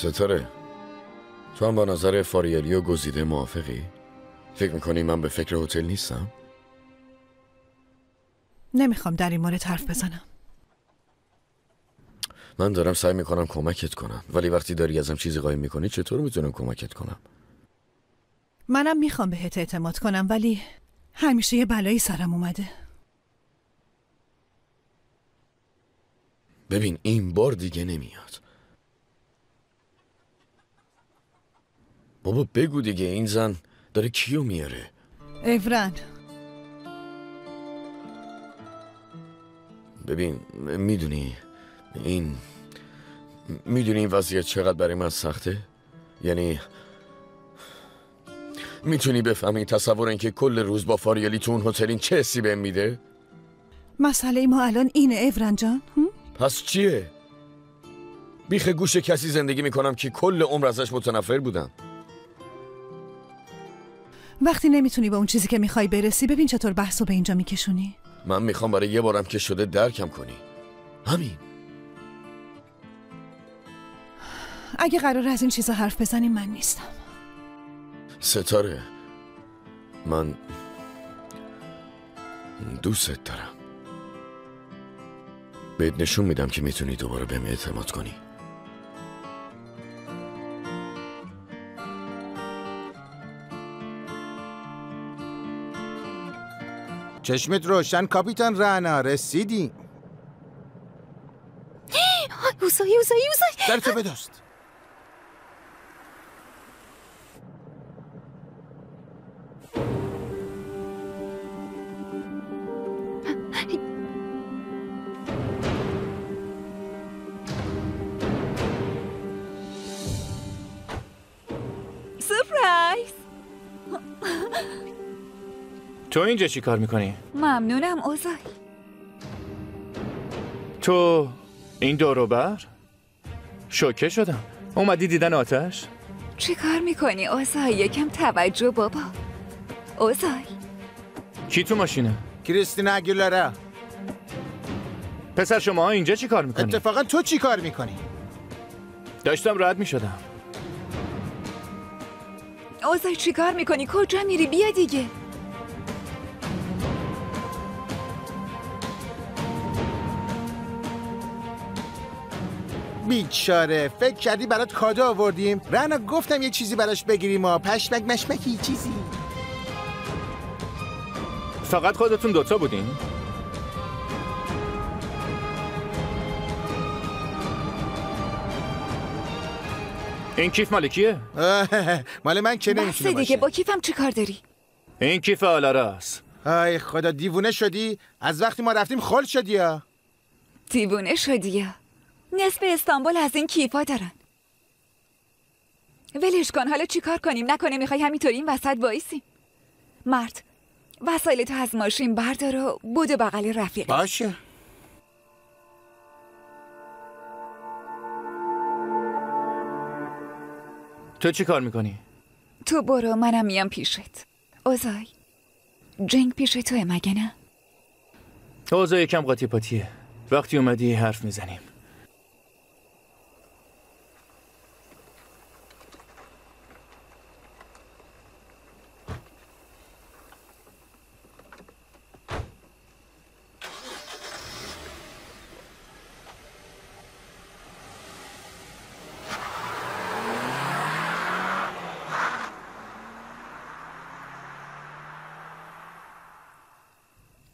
ستاره؟ تو هم با نظر فاریلیو گزیده موافقی؟ فکر می‌کنی من به فکر هتل نیستم؟ نمی‌خوام در این مورد حرف بزنم. من دارم سعی می‌کنم کمکت کنم. ولی وقتی داری ازم چیزی قایم می‌کنی چطور می‌تونم کمکت کنم؟ منم می‌خوام بهت اعتماد کنم ولی همیشه یه بلایی سرم اومده. ببین این بار دیگه نمیاد. بابا بگو دیگه این زن داره کیو میاره اورن ببین می‌دونی این می‌دونی این وضعیت چقدر برای من سخته یعنی می‌تونی بفهمی تصور اینکه کل روز با فاریلی تو اون هتل این چه حسی بهم میده مسئله ما الان اینه اورن جان؟ پس چیه بیخ گوش کسی زندگی می‌کنم که کل عمر ازش متنفر بودم وقتی نمی‌تونی به اون چیزی که می‌خوای برسی ببین چطور بحثو به اینجا میکشونی. من می‌خوام برای یه بارم که شده درکم کنی. همین. اگه قرار از این چیزا حرف بزنیم من نیستم. ستاره. من دوستت دارم. بهت نشون میدم که می‌تونی دوباره بهم اعتماد کنی. چشمت روشن کاپیتان رنا رسیدی. اوزای اوزای اوزای. درتو بدست سپرایز تو اینجا چی کار می‌کنی؟ ممنونم اوزای تو این دورو بر؟ شوکه شدم اومدی دیدن آتش؟ چی کار می‌کنی اوزای یکم توجه بابا اوزای کی تو ماشینه؟ کریستینا اگیلارا پسر شما اینجا چی کار می‌کنی؟ اتفاقا تو چی کار می‌کنی؟ داشتم رد می‌شدم اوزای چی کار می‌کنی کجا میری بیا دیگه بیچاره. فکر کردی برات کادو آوردیم؟ رنا گفتم یه چیزی براش بگیریم و پشمک مشمکی چیزی. فقط خودتون دوتا بودین؟ این کیف مال کیه؟ مال من که نمی‌تونه دیگه باشه. با کیفم چی کار داری؟ این کیف آلاراست ای خدا دیوونه شدی؟ از وقتی ما رفتیم خل شدی یا دیوونه شدی یا نصف استانبول از این کیفا دارن. ولش کن حالا چی کار کنیم؟ نکنه می‌خوای همینطوری این وسط وایسیم. مرد وسایل تو از ماشین بردار و بودو بغل رفیق. باشه. تو چی کار می‌کنی؟ تو برو منم میام پیشت. اوزای جنگ پیش توه مگه نه؟ اوضاع یکم قاطی پاتیه. وقتی اومدی حرف می‌زنیم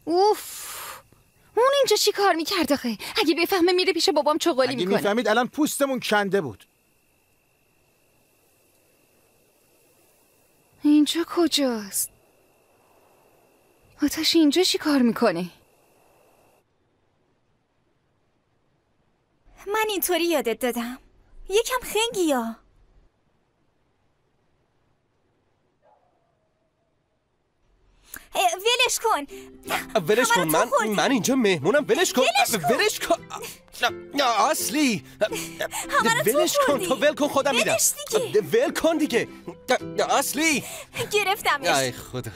اوف اون اینجا چی کار می‌کرد آخه؟ اگه بفهمه میره پیش بابام چغالی اگه می‌کنه. می‌فهمید الان پوستمون کنده بود. اینجا کجاست؟ آتش اینجا چی کار می‌کنه؟ من اینطوری یادت دادم. یکم خنگی یا؟ ولش کن. ولش کن من. من اینجا مهمونم. ولش کن. ولش کن. اصلی. ولش کن. تو ول کن خودم دیگه. ول کن دیگه. اصلی. گرفتمش. ای خدا.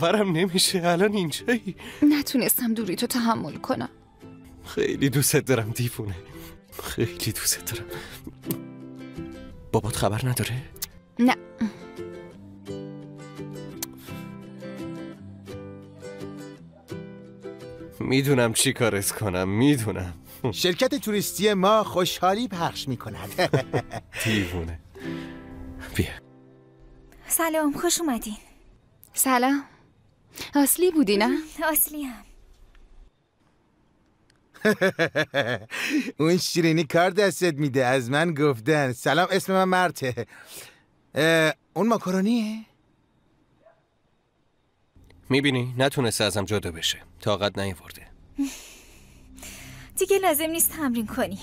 باورم نمیشه. الان اینجایی. نتونستم دوری تو تحمل کنم. خیلی دوست دارم دیوونه. خیلی دوست دارم. بابات خبر نداره؟ نه. می‌دونم چی کارت کنم می‌دونم. شرکت توریستی ما خوشحالی پخش می کند دیوونه. بیا. سلام خوش اومدین. سلام. اصلی بودی نه؟ اصلی هم. اون شیرینی کار دستت میده از من گفتن. سلام اسم من مرته. اون ماکارونیه؟ می‌بینی نتونسته ازم جدا بشه. طاقت نیورده دیگه لازم نیست تمرین کنی.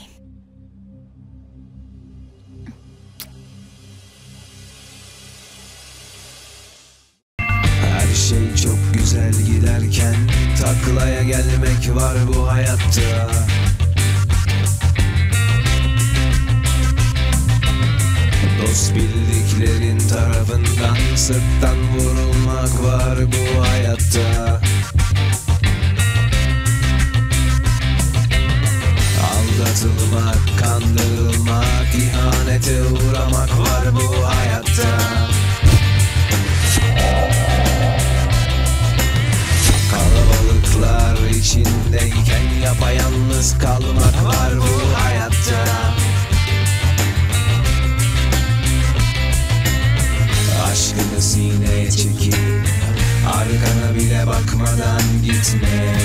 Her şey çok güzel giderken Taklaya gelmek var bu hayatta. Dost bildiklerin tarafından Sırttan vurulmak var bu hayatta. Aldatılmak, kandırılmak ihanete uğramak var bu hayatta Kalabalıklar içindeyken yapayalnız kalmak var bu hayatta. Aşkını sineye çekip Arkana bile bakmadan gitme.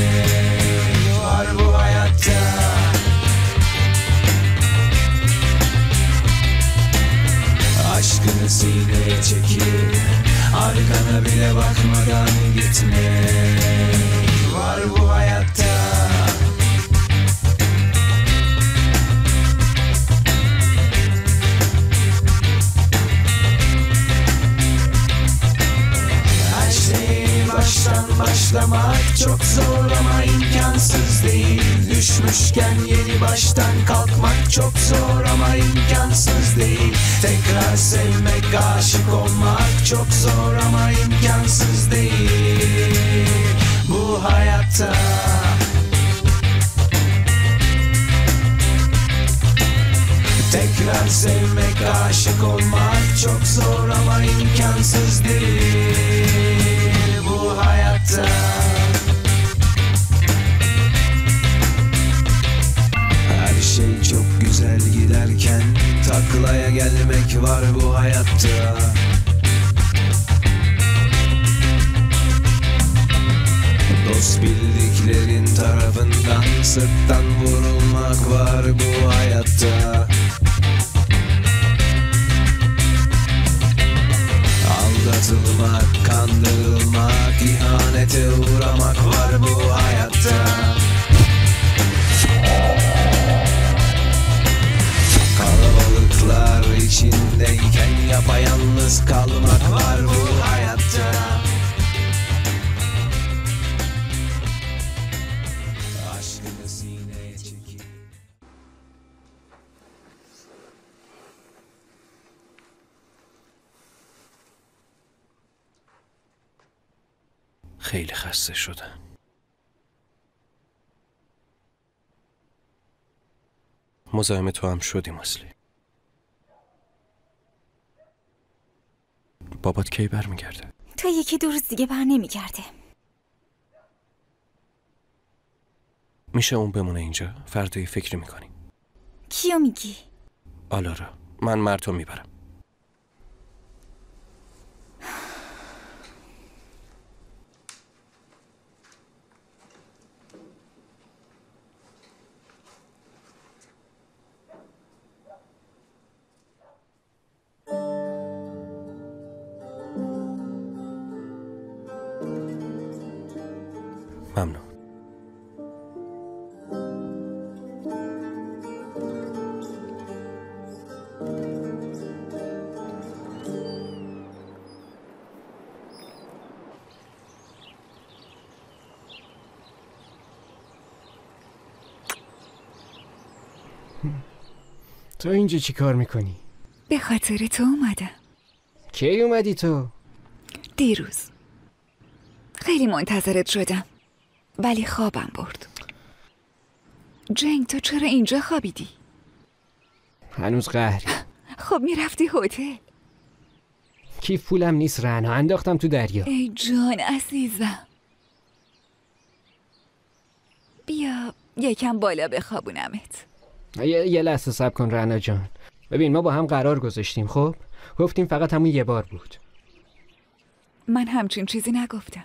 Var bu hayatta. Aşkını sineye çekip Arkana bile bakmadan gitme Düşmüşken yeni baştan kalkmak çok zor ama imkansız değil Tekrar sevmek, aşık olmak çok zor ama imkansız değil Bu hayatta Tekrar sevmek, aşık olmak çok zor ama imkansız değil bu hayatta. Güzel giderken taklaya gelmek var bu hayatta. Dost bildiklerin tarafından sırttan vurulmak var bu hayatta. Aldatılmak, kandırılmak, ihanete uğramak var bu hayatta. Kalabalıklar içindeyken yapayalnız kalmak var bu hayatta. Aşkını sineye çekip خیلی خسته شدم مزاحم تو هم شدیم اصلی بابات کی برمیگرده؟ تا یکی دو روز دیگه بر نمیگرده. میشه اون بمونه اینجا؟ فردا یه فکری می‌کنیم کیو میگی؟ آلارا من مرتو می‌برم. ممنون تو اینجا چی کار می‌کنی؟ به خاطر تو اومدم کی اومدی تو؟ دیروز خیلی منتظرت شدم ولی خوابم برد. جنگ تو چرا اینجا خوابیدی؟ هنوز قهری. خب می‌رفتی هتل. کیف پولم نیست رنا؟ انداختم تو دریا. ای جان عزیزم. بیا یکم بالا بخوابونمت یه, یه لحظه سب کن رنا جان. ببین ما با هم قرار گذاشتیم خب؟ گفتیم فقط همون یه بار بود. من همچین چیزی نگفتم.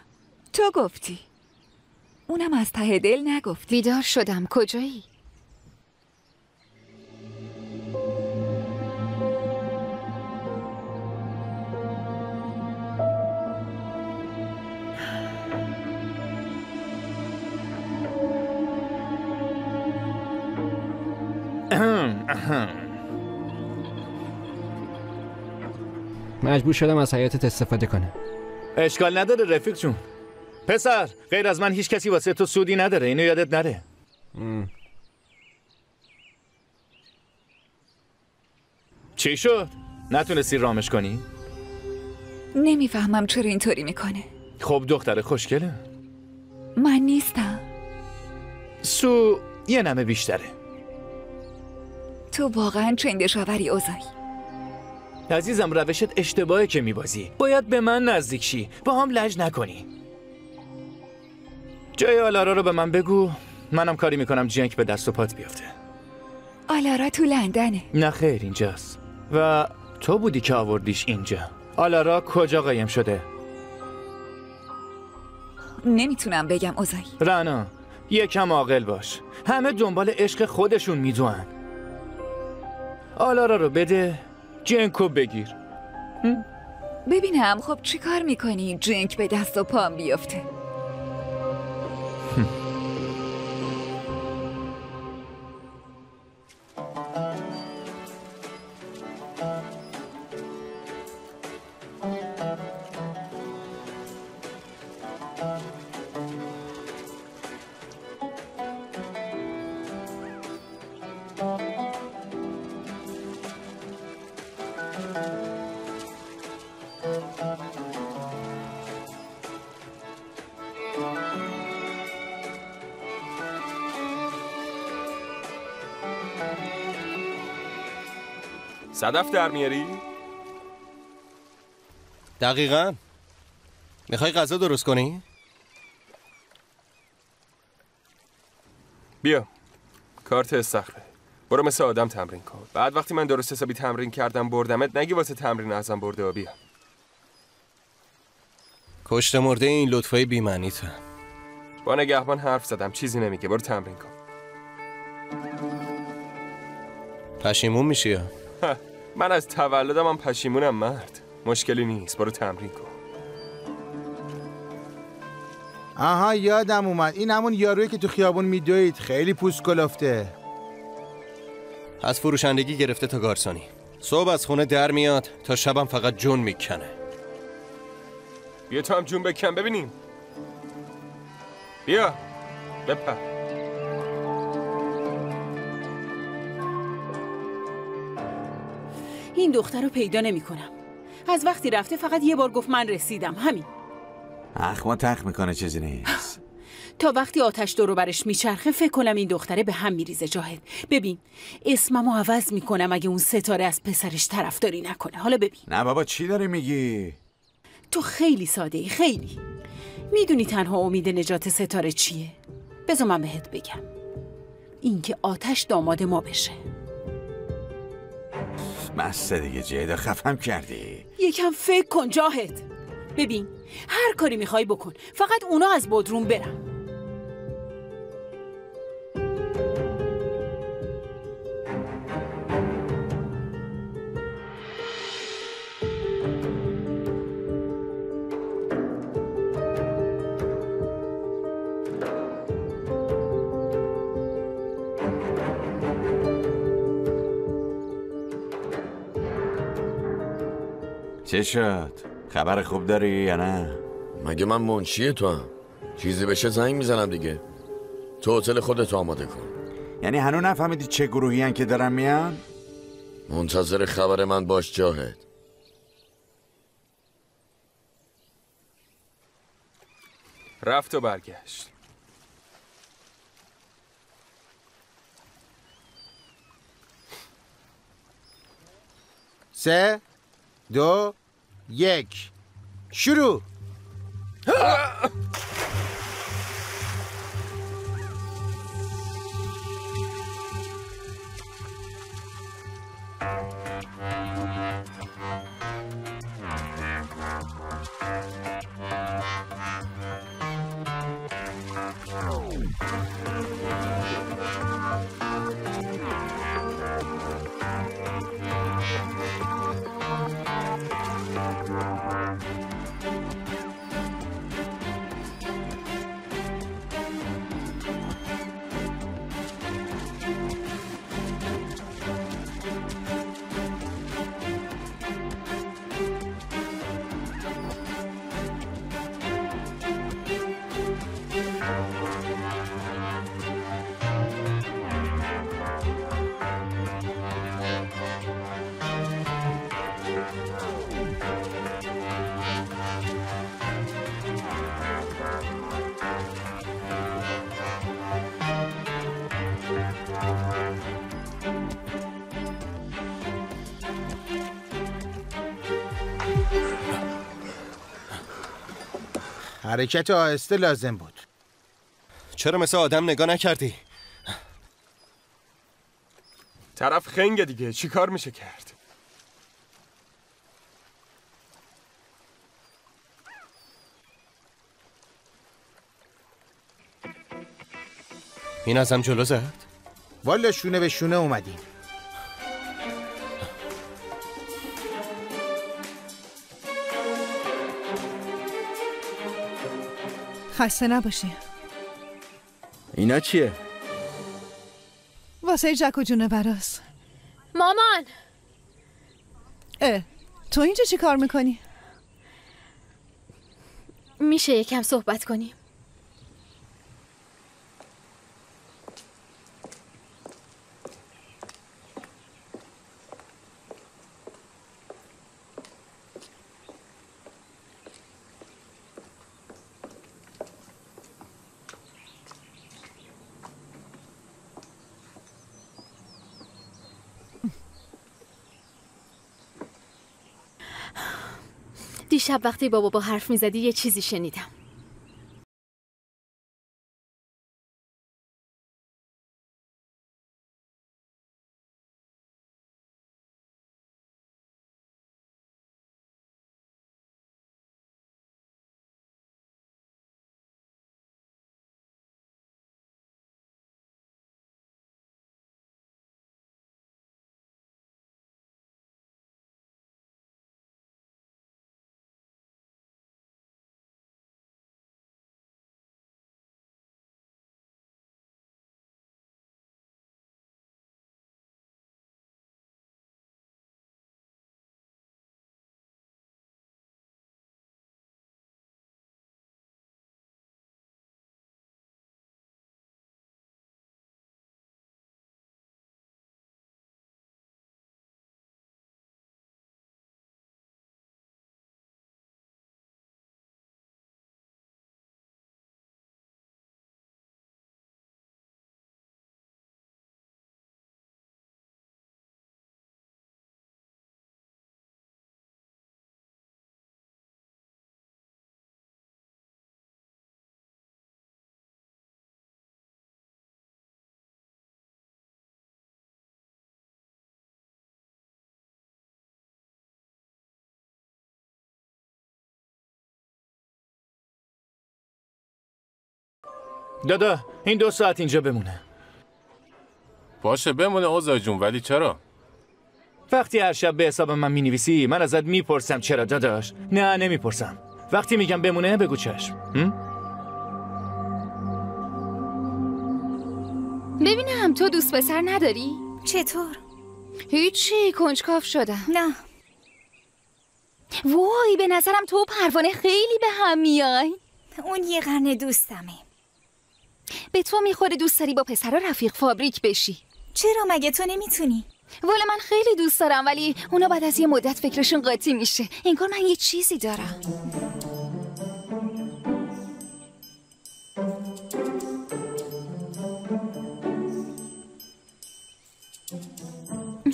تو گفتی. اونم از ته دل نگفتی بیدار شدم کجایی؟ مجبور شدم از حیاتت استفاده کنم. اشکال نداره رفیق جون پسر غیر از من هیچ کسی واسه تو سودی نداره. اینو یادت نره. چی شد؟ نتونستی رامش کنی؟ نمی‌فهمم چرا اینطوری می‌کنه. خب دختر خوشگله. من نیستم. سو یه نمه بیشتره. تو واقعا چندشاوری اوزایی عزیزم روشت اشتباهه که میبازی. باید به من نزدیک شی. با هم لج نکنی. جای آلارا رو به من بگو. منم کاری می‌کنم جنک به دست و پات بیفته. آلارا تو لندنه. نه خیر اینجاست. و تو بودی که آوردیش اینجا. آلارا کجا قایم شده؟ نمی‌تونم بگم اوزایی رنا یکم عاقل باش. همه دنبال عشق خودشون میدوان آلارا رو بده جنکو بگیر. ببینم خب چی کار می‌کنی؟ جنک به دست و پام بیفته. صدف در میاری؟ دقیقا. می‌خوای غذا درست کنی؟ بیا. کارت استخره برو مثل آدم تمرین کن. بعد وقتی من درست حسابی تمرین کردم بردمت نگی واسه تمرین ازم برده و بیا. کشت مرده این لطفای بیمعنی تو با نگهبان حرف زدم. چیزی نمیگه. برو تمرین کن. پشیمون میشی یا؟ من از تولدم هم پشیمونم مرد. مشکلی نیست برو تمرین کن. آها یادم اومد. این همون یارویی که تو خیابون میدوید. خیلی پوست کلفته از فروشندگی گرفته تا گارسانی صبح از خونه در میاد تا شبم فقط جون می‌کنه. بیا تو هم جون بکن ببینیم. بیا. بپر. این دختر رو پیدا نمی کنم. از وقتی رفته فقط یه بار گفت من رسیدم. همین. اخ ما تخ می‌کنه چیزی نیست. تا وقتی آتش دورو برش میچرخه فکر کنم این دختره به هم میریزه جاهد. ببین اسممو عوض می‌کنم اگه اون ستاره از پسرش طرفداری نکنه. حالا ببین. نه بابا چی داری میگی؟ تو خیلی ساده ای خیلی. می‌دونی تنها امید نجات ستاره چیه؟ بذار من بهت بگم. اینکه آتش داماد ما بشه. بسته دیگه جیدا خفم کردی. یکم فکر کن جاهد. ببین هر کاری می‌خوای بکن. فقط اونا از بودروم برن. چه شد؟ خبر خوب داری یا نه؟ مگه من منشی تو هم؟ چیزی بشه زنگ می‌زنم دیگه؟ تو هتل خودت آماده کن. یعنی هنو نفهمیدی چه گروهی هن که دارن میان؟ منتظر خبر من باش جاهد. رفت و برگشت. سه دو یک شروع حرکت آهسته لازم بود چرا مثل آدم نگاه نکردی؟ طرف خنگه دیگه چی کار میشه کرد این ازم جلو زد؟ والا شونه به شونه اومدیم خسته نباشی اینا چیه؟ واسه جک و جونه براست مامان اه تو اینجا چی کار می‌کنی؟ میشه یکم صحبت کنیم دیشب وقتی بابا با حرف می‌زدی یه چیزی شنیدم. دادا این دو ساعت اینجا بمونه باشه بمونه اوزا جون ولی چرا؟ وقتی هر شب به حساب من می‌نویسی من ازت می‌پرسم چرا داداش نه نمی‌پرسم وقتی میگم بمونه بگو چشم هم؟ ببینم تو دوست پسر نداری؟ چطور؟ هیچی کنجکاف شدم نه وای به نظرم تو پروانه خیلی به هم میای اون یه قرن دوستمه به تو می‌خوره دوست داری با پسرا رفیق فابریک بشی. چرا مگه تو نمی‌تونی؟ والا من خیلی دوست دارم ولی اونا بعد از یه مدت فکرشون قاطی میشه. انگار من یه چیزی دارم.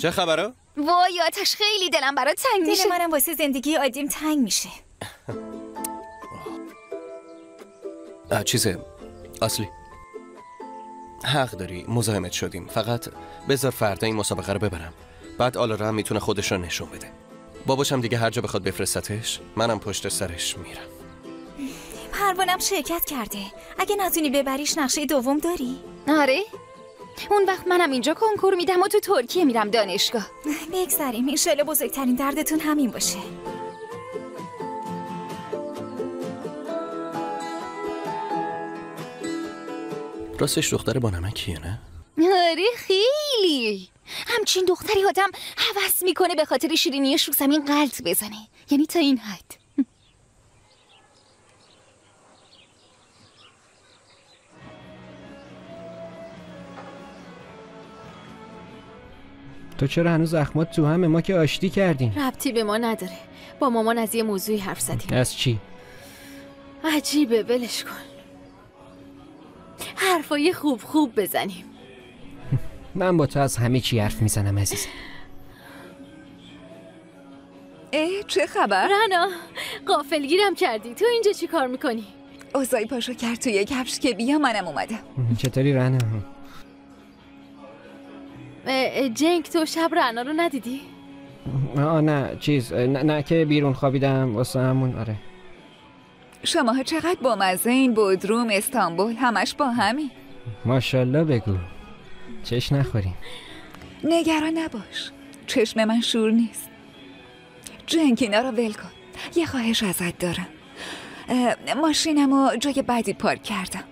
چه خبره؟ وای آتش خیلی دلم برات تنگ دل میشه. منم واسه زندگی عادیم تنگ میشه. چیزه اصلی. حق داری. مزاحمت شدیم. فقط بذار فردا این مسابقه رو ببرم. بعد آلارا هم می‌تونه خودش رو نشون بده. باباشم دیگه هر جا بخواد بفرستتش منم پشت سرش میرم. پروانم شرکت کرده. اگه نتونی ببریش نقشه دوم داری؟ آره. اون وقت منم اینجا کنکور میدم و تو ترکیه میرم دانشگاه. بگذاریم. ایشالا بزرگترین دردتون همین باشه. راستش دختر با نمکیه نه؟ آره خیلی. همچین دختری آدم هوس می‌کنه به خاطر شیرینی شو زمین قلط بزنه. یعنی تا این حد. تو چرا هنوز زخمات تو همه؟ ما که آشتی کردیم. ربطی به ما نداره. با مامان از یه موضوعی حرف زدیم. از چی؟ عجیبه ولش کن. حرفای خوب خوب بزنیم من با تو از همه چی حرف می‌زنم عزیزم اه چه خبر؟ رنا قافلگیرم کردی تو اینجا چی کار می‌کنی؟ اوزای پاشو کرد توی کفش که بیا منم اومدم چطوری رنا جنگ تو شب رنا رو ندیدی؟ آه نه چیز نه, نه که بیرون خوابیدم واسه همون آره شماها چقدر با مزه این بودروم استانبول همش با همین. ماشالله بگو. چش نخوریم نگران نباش. چشم من شور نیست. جنگ اینا رو ول کن. یه خواهش ازت دارم. اه، ماشینمو جای بعدی پارک کردم.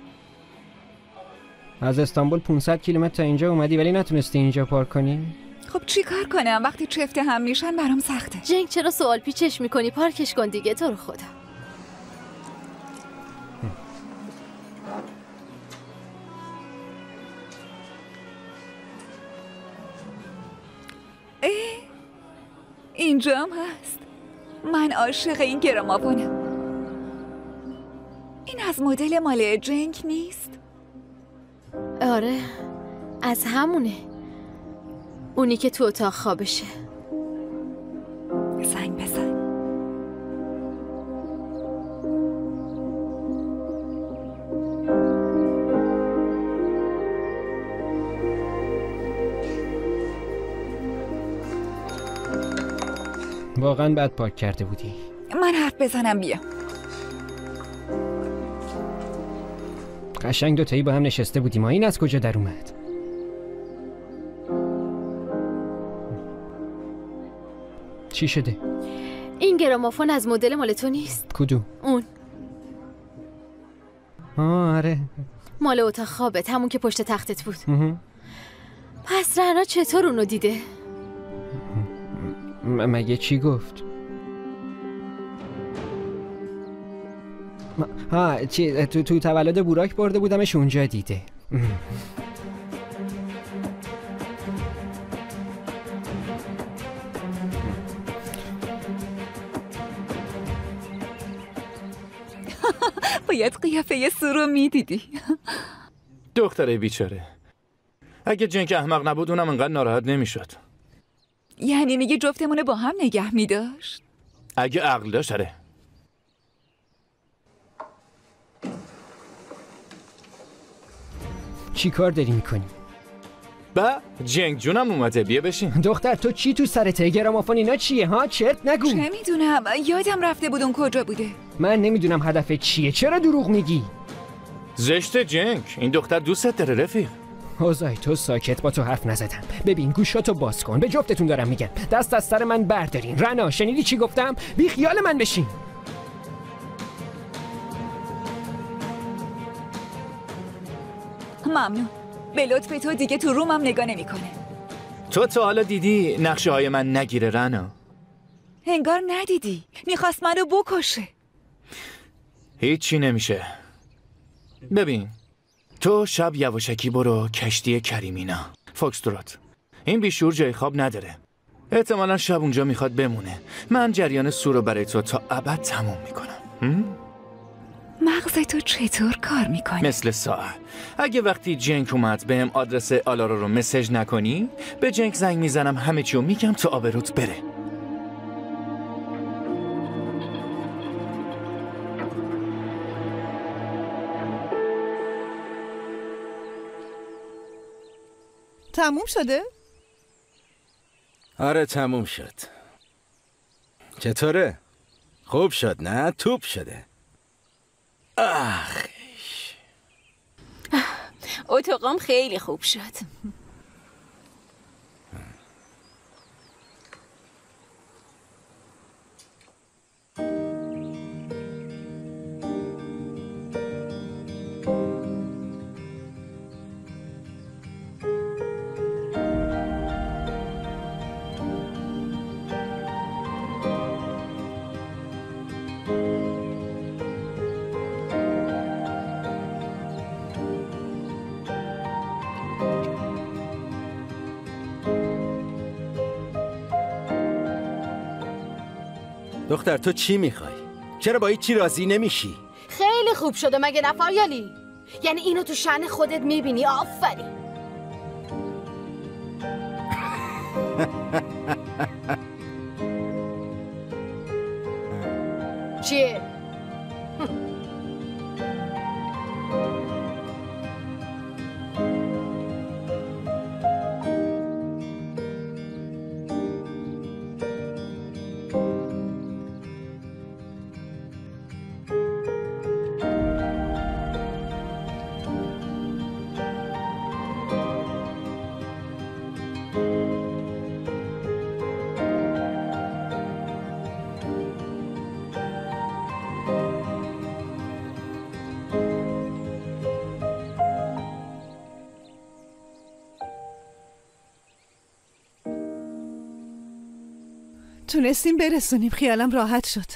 از استانبول 500 کیلومتر تا اینجا اومدی ولی نتونستی اینجا پارک کنی؟ خب چی کار کنم؟ وقتی چفته هم میشن برام سخته. جنگ چرا سوال پیچش می‌کنی؟ پارکش کن دیگه تو رو خدا. اینجا هم هست. من عاشق این گرامافونم این از مدل مال جنگ نیست؟ آره از همونه. اونی که تو اتاق خوابشه. زنگ بزن. واقعا بد پارک کرده بودی. من حرف بزنم بیا. قشنگ دوتایی با هم نشسته بودیم. ما این از کجا در اومد؟ چی شده؟ این گرامافون از مدل مال تو نیست؟ کدوم؟ اون. آه آره. مال اتاق خوابت همون که پشت تختت بود. پس رنا چطور اونو دیده؟ مگه چی گفت؟ ها چی تو تو تولد بوراک برده بودمش اونجا دیده. باید قیافه سو رو می‌دیدی. دختره بیچاره. اگه جنگ احمق نبود اونم انقدر ناراحت نمی‌شد. یعنی میگه جفتمونه با هم نگه میداشت. اگه عقل داشت آره. چی کار داری می‌کنی؟ با جنگ جونم اومده بیا بشین. دختر تو چی تو سرته گرامافون اینا چیه ها؟ چرت نگو. چه می‌دونم یادم رفته بود اون کجا بوده. من نمی‌دونم هدف چیه چرا دروغ میگی؟ زشت جنگ این دختر دوستت داره رفیق. اوزای تو ساکت با تو حرف نزدم. ببین گوشاتو باز کن. به جفتتون دارم میگم. دست از سر من بردارین. رنا شنیدی چی گفتم؟ بی خیال من بشین. ممنون. به لطف تو دیگه تو رومم نگاه نمی‌کنه. تو تا حالا دیدی نقشه های من نگیره رنا؟ انگار ندیدی. می‌خواست منو بکشه. هیچی نمیشه. ببین تو شب یواشکی برو کشتی کریمینا. فوکستروت. این بیشور جای خواب نداره. احتمالا شب اونجا می‌خواد بمونه. من جریان سو رو برای تو تا ابد تموم می‌کنم. مغز تو چطور کار می‌کنه؟ مثل ساعت اگه وقتی جنک اومد بهم آدرس آلارا رو مسج نکنی؟ به جنک زنگ می‌زنم همه چیو میگم تو آبروت بره. تموم شده؟ آره تموم شد چطوره؟ خوب شد نه؟ توپ شده آخ اتاقام خیلی خوب شد دختر تو چی می‌خوای؟ چرا با چی راضی نمیشی؟ خیلی خوب شده مگه نه فاریالی یعنی اینو تو شن خودت می‌بینی آفرین چیه؟ تونستیم برسونیم. خیالم راحت شد.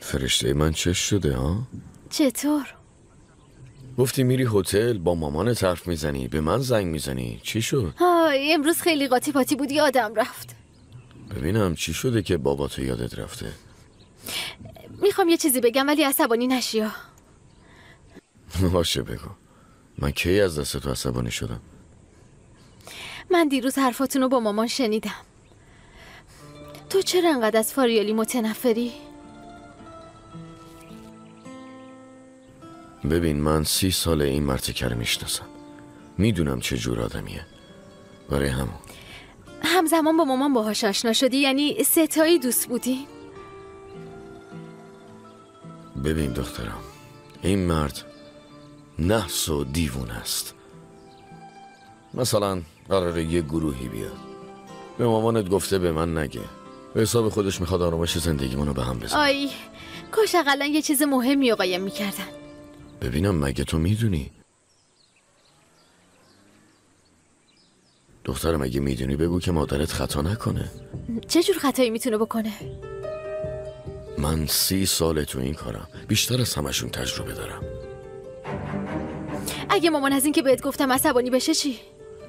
فرشته من چش شده ها؟ چطور؟ گفتی میری هتل با مامانت حرف می‌زنی به من زنگ می‌زنی. چی شد؟ امروز خیلی قاطی پاتی بود یادم رفت. ببینم چی شده که بابا تو یادت رفته. می‌خوام یه چیزی بگم ولی عصبانی نشیا. باشه بگو. من کی از دست تو عصبانی شدم؟ من دیروز حرفاتون رو با مامان شنیدم. تو چرا انقدر از فاریالی متنفری؟ ببین من سی سال این مرتکه رو می‌شناسم. می‌دونم چه جور آدمیه. برای همون. همزمان با مامان باهاش آشنا شدی؟ یعنی ستایی دوست بودی؟ ببین دخترم این مرد نحس و دیوون است. مثلا قراره یه گروهی بیاد به مامانت گفته به من نگه. به حساب خودش می‌خواد آرامش زندگیمونو به هم بزنه. آی کاش اقلا یه چیز مهمی رو قایم می‌کردن. ببینم مگه تو می‌دونی؟ دخترم اگه می‌دونی؟ بگو که مادرت خطا نکنه. چه جور خطایی می‌تونه بکنه؟ من سی سال تو این کارم. بیشتر از همشون تجربه دارم. اگه مامان از این که بهت گفتم عصبانی بشه چی؟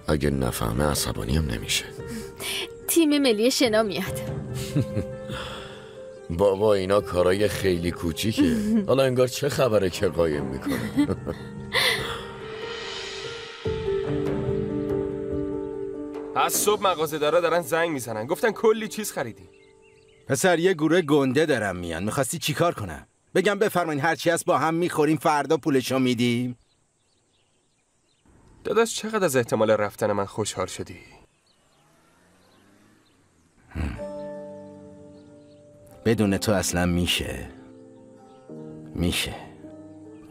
اگه نفهمه عصبانی هم نمیشه. تیم ملی شنا میاد. بابا اینا کارای خیلی کوچیکه. حالا انگار چه خبره که قایم می‌کنه؟ از صبح مغازه دارا دارن زنگ می‌زنن. گفتن کلی چیز خریدی. پسر یه گروه گنده دارم میان. می‌خواستی چیکار کنم؟ بگم بفرمایین هرچی هست با هم می‌خوریم فردا پولشو میدیم. داداش چقدر از احتمال رفتن من خوشحال شدی؟ بدون تو اصلا میشه. میشه.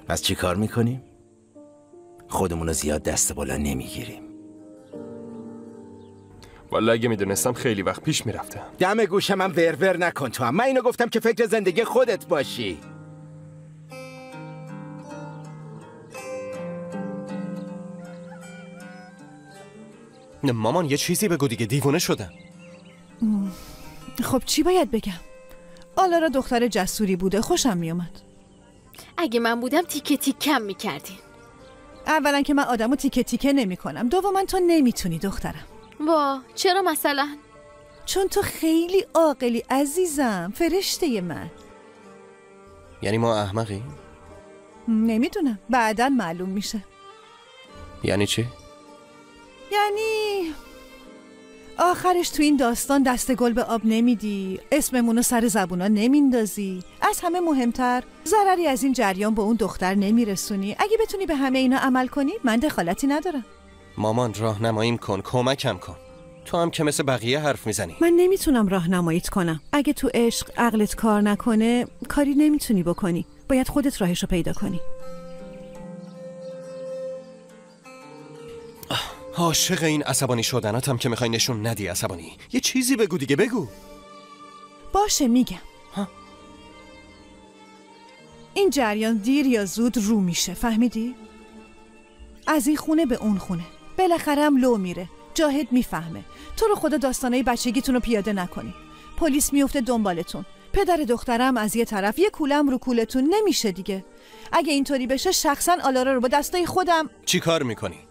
پس چی کار می‌کنیم؟ خودمون رو زیاد دست بالا نمی‌گیریم. والا اگه می‌دونستم خیلی وقت پیش می‌رفتم. دم گوش من ورور نکن تو هم. من اینو گفتم که فکر زندگی خودت باشی. نه مامان یه چیزی بگو دیگه. دیوونه شدم. خب چی باید بگم؟ آلارا دختر جسوری بوده خوشم میومد اگه من بودم تیکه تیکم می‌کردین اولا که من آدمو تیکه تیکه نمی کنم دوما تو نمی‌تونی دخترم. وا چرا مثلا؟ چون تو خیلی عاقلی عزیزم فرشته من. یعنی ما احمقی نمی‌دونم. بعدا معلوم میشه. یعنی چی؟ یعنی آخرش تو این داستان دست گل به آب نمیدی. اسممونو سر زبونا نمیندازی. از همه مهمتر ضرری از این جریان به اون دختر نمیرسونی. اگه بتونی به همه اینا عمل کنی من دخالتی ندارم. مامان راهنماییم کن. کمکم کن. تو هم که مثل بقیه حرف می‌زنی. من نمی‌تونم راهنماییت کنم. اگه تو عشق عقلت کار نکنه کاری نمی‌تونی بکنی. باید خودت راهشو پیدا کنی. عاشق این عصبانی شدناتم که می‌خوای نشون ندی عصبانی. یه چیزی بگو دیگه بگو. باشه میگم. این جریان دیر یا زود رو میشه فهمیدی؟ از این خونه به اون خونه. بالاخره هم لو میره. جاهد می‌فهمه. تو رو خدا داستانای بچگیتون رو پیاده نکنی. پلیس میفته دنبالتون. پدر دخترم از یه طرف یه کولم رو کولتون نمیشه دیگه. اگه اینطوری بشه شخصا آلارا رو با دستای خودم چی کار می‌کنی؟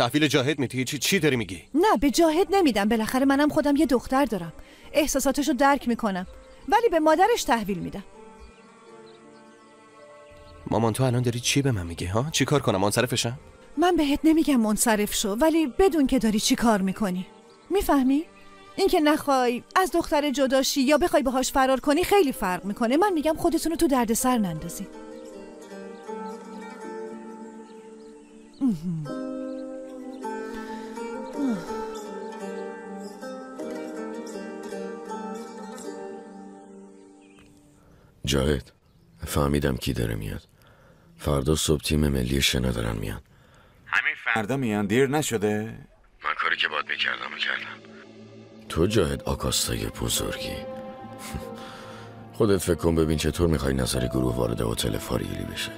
تحویل جاهد میدی؟ چی چی داری میگی؟ نه به جاهد نمیدم. بالاخره منم خودم یه دختر دارم. احساساتشو درک می‌کنم. ولی به مادرش تحویل میدم. مامان تو الان داری چی به من میگی ها؟ چی کار کنم؟ منصرفشم؟ من بهت نمیگم منصرف شو ولی بدون که داری چی کار می‌کنی. می‌فهمی؟ اینکه نخوای از دختر جداشی یا بخوای باهاش فرار کنی خیلی فرق می‌کنه. من میگم خودتون رو تو دردسر نندازی. جاهد فهمیدم کی داره میاد. فردا صبح تیم ملی شنا دارن میان. همین فردا. میان دیر نشده؟ من کاری که باید می‌کردم می‌کردم. تو جاهد آکاستای بزرگی. خودت فکر کن ببین چطور می‌خوای نظر گروه وارد هتل فاریلی بشه.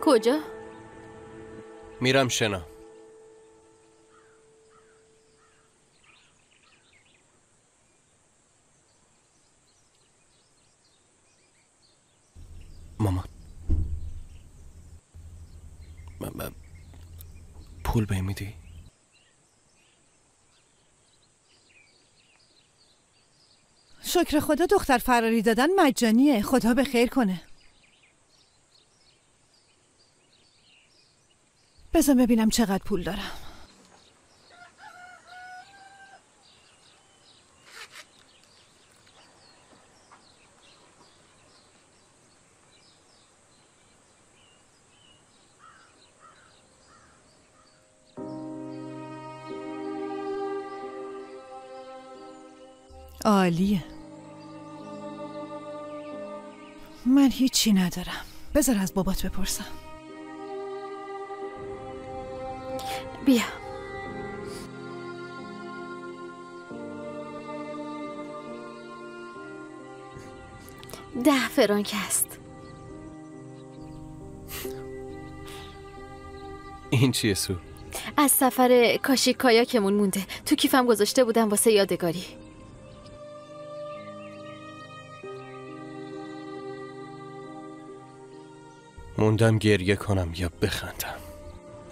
کجا؟ میرم شنا. پول به میدی؟ شکر خدا دختر فراری دادن مجانیه. خدا به خیر کنه. بذار ببینم چقدر پول دارم. عالیه. من هیچی ندارم. بذار از بابات بپرسم. بیا. ده فرانک هست. این چیه سو؟ از سفر کاشی کایاکمون مونده. تو کیفم گذاشته بودم واسه یادگاری. موندم گریه کنم یا بخندم.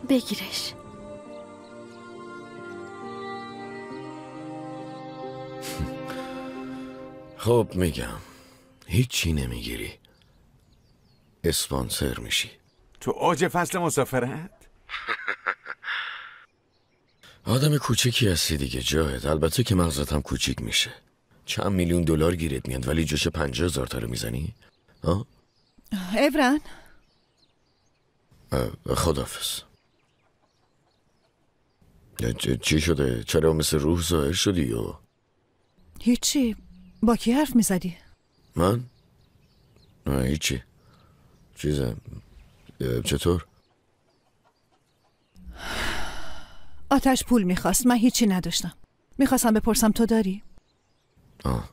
بگیرش. خب میگم. هیچی نمی‌گیری. اسپانسر میشی. تو اوج فصل مسافرت؟ آدم کوچیکی هستی دیگه جاهد. البته که مغزت هم کوچیک میشه. چند میلیون دلار گیرت میاد ولی جوش پنجاه هزار تا رو می‌زنی؟ ها؟ ابران چ- چی شده چرا مثل روح ظاهر شدی و هیچی با کی حرف می‌زدی؟ من نه هیچی چیزه اه، چطور آتش پول می‌خواست من هیچی نداشتم می‌خواستم بپرسم تو داری؟ آه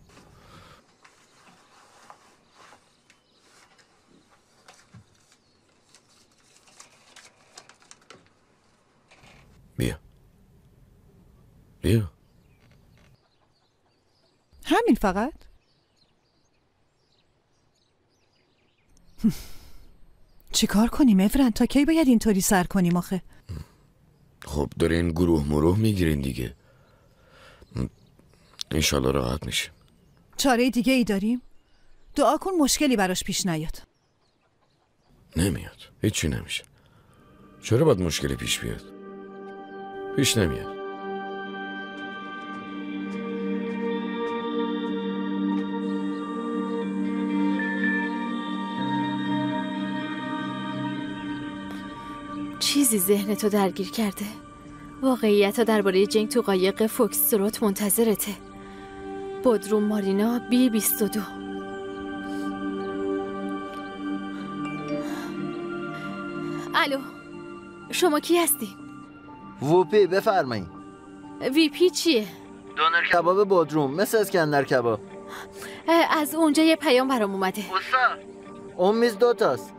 بیا بیا همین فقط؟ چیکار کنیم افرن تا کی باید اینطوری سر کنیم آخه؟ خب دارین گروه مروه می‌گیرین دیگه. انشالله راحت میشه چاره دیگه ای داریم؟ دعا کن مشکلی براش پیش نیاد. نمیاد. هیچی نمیشه. چرا باید مشکلی پیش بیاد؟ پیش نمیاد. چیزی ذهنتو درگیر کرده. واقعیت درباره جنگ تو قایق فوکستروت منتظرته. بودروم مارینا بی 22 الو شما کی هستی؟ ووپی بفرمایید وی پی چیه؟ دونر کباب بادروم مثل اسکندر کباب. از اونجا یه پیام برام اومده. اون میز دوتاست.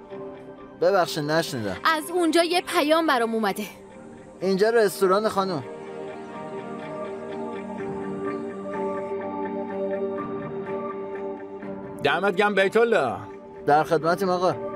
ببخشید نشنیدم. از اونجا یه پیام برام اومده. اینجا رستوران خانم. دمت گم بیت الله. در خدمتیم آقا.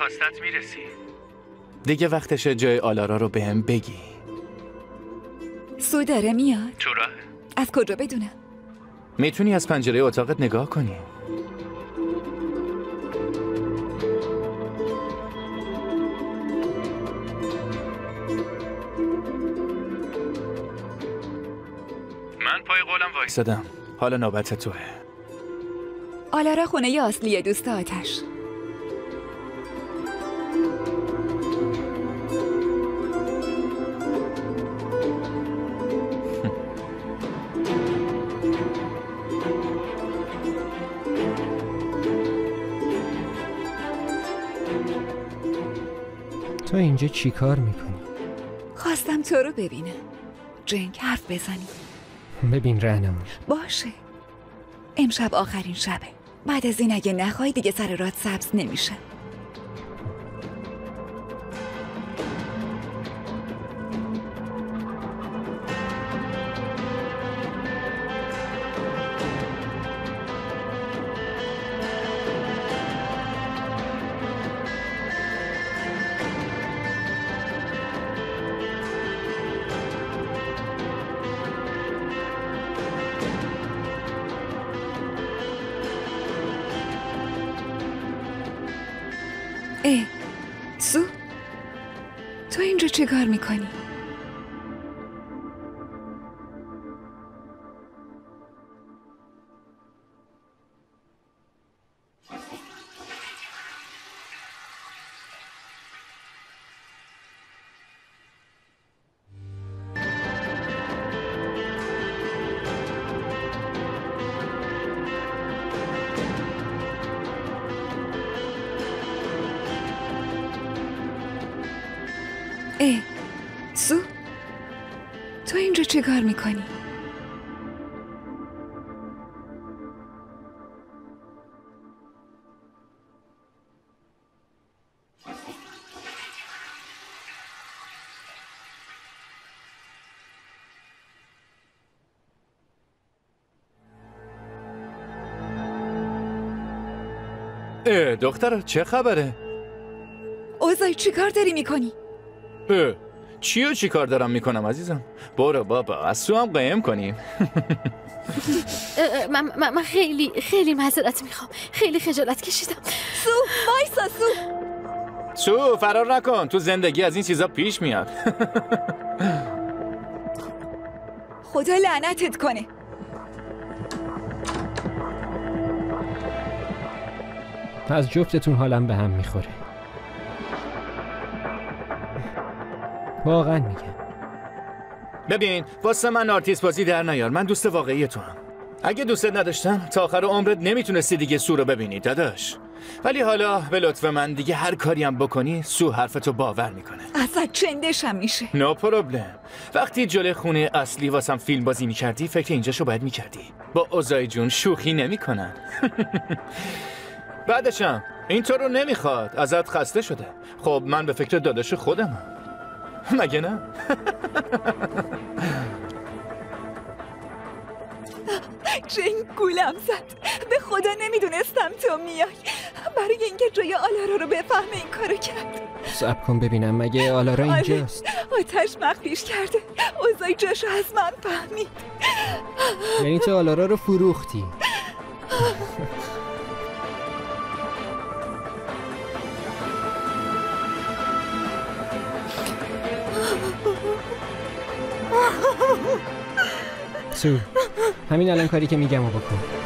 خواستت می‌رسی. دیگه وقتش جای آلارا رو بهم بگی. سو داره میاد؟ تو راه. از کجا بدونم؟ می‌تونی از پنجره اتاقت نگاه کنی. من پای قولم وایسادم. حالا نوبت توه. آلارا خونه ی اصلی دوست آتش. اینجا چی کار می‌کنی؟ خواستم تو رو ببینم. جنگ حرف بزنی. ببین رهنمون. باشه. امشب آخرین شبه. بعد از این اگه نخوای دیگه سر رات سبز نمیشه. ای سو تو اینجا چه کار می‌کنی؟ دختر چه خبره؟ اوزای چیکار داری می‌کنی؟ اه. چی و چی کار دارم می‌کنم عزیزم؟ برو بابا از سو هم قیم کنیم. من, من, من خیلی خیلی معذرت می‌خوام. خیلی خجالت کشیدم. سو وایسا سو. سو فرار نکن. تو زندگی از این چیزا پیش میاد. خدا لعنتت کنه. از جفتتون حالم به هم می‌خوره. واقعا میگم. ببین واسه من آرتیست بازی در نیار. من دوست واقعی تو هم. اگه دوستت نداشتم تا آخر عمرت نمی‌تونستی دیگه سو رو ببینی داداش. ولی حالا به لطف من دیگه هر کاری هم بکنی سو حرفتو باور می‌کنه. ازت چندشم میشه. no problem وقتی جلوی خونه اصلی واسم فیلم بازی می‌کردی فکر اینجاشو باید می‌کردی. با اوزای جون شوخی نمی‌کنن. بعدشم این تو رو نمی‌خواد. ازت خسته شده. خب من به فکر داداش خودمم. مگه نه؟ جنگ گولم زد. به خدا نمی‌دونستم تو میای. برای اینکه جای آلارا رو بفهمه این کارو کرد. سب کن ببینم مگه آلارا آره، اینجاست؟ آتش مخفیش کرده. اوزای جاشو از من فهمید. یعنی تو آلارا رو فروختی. سو همین الان کاری که میگم رو بکن.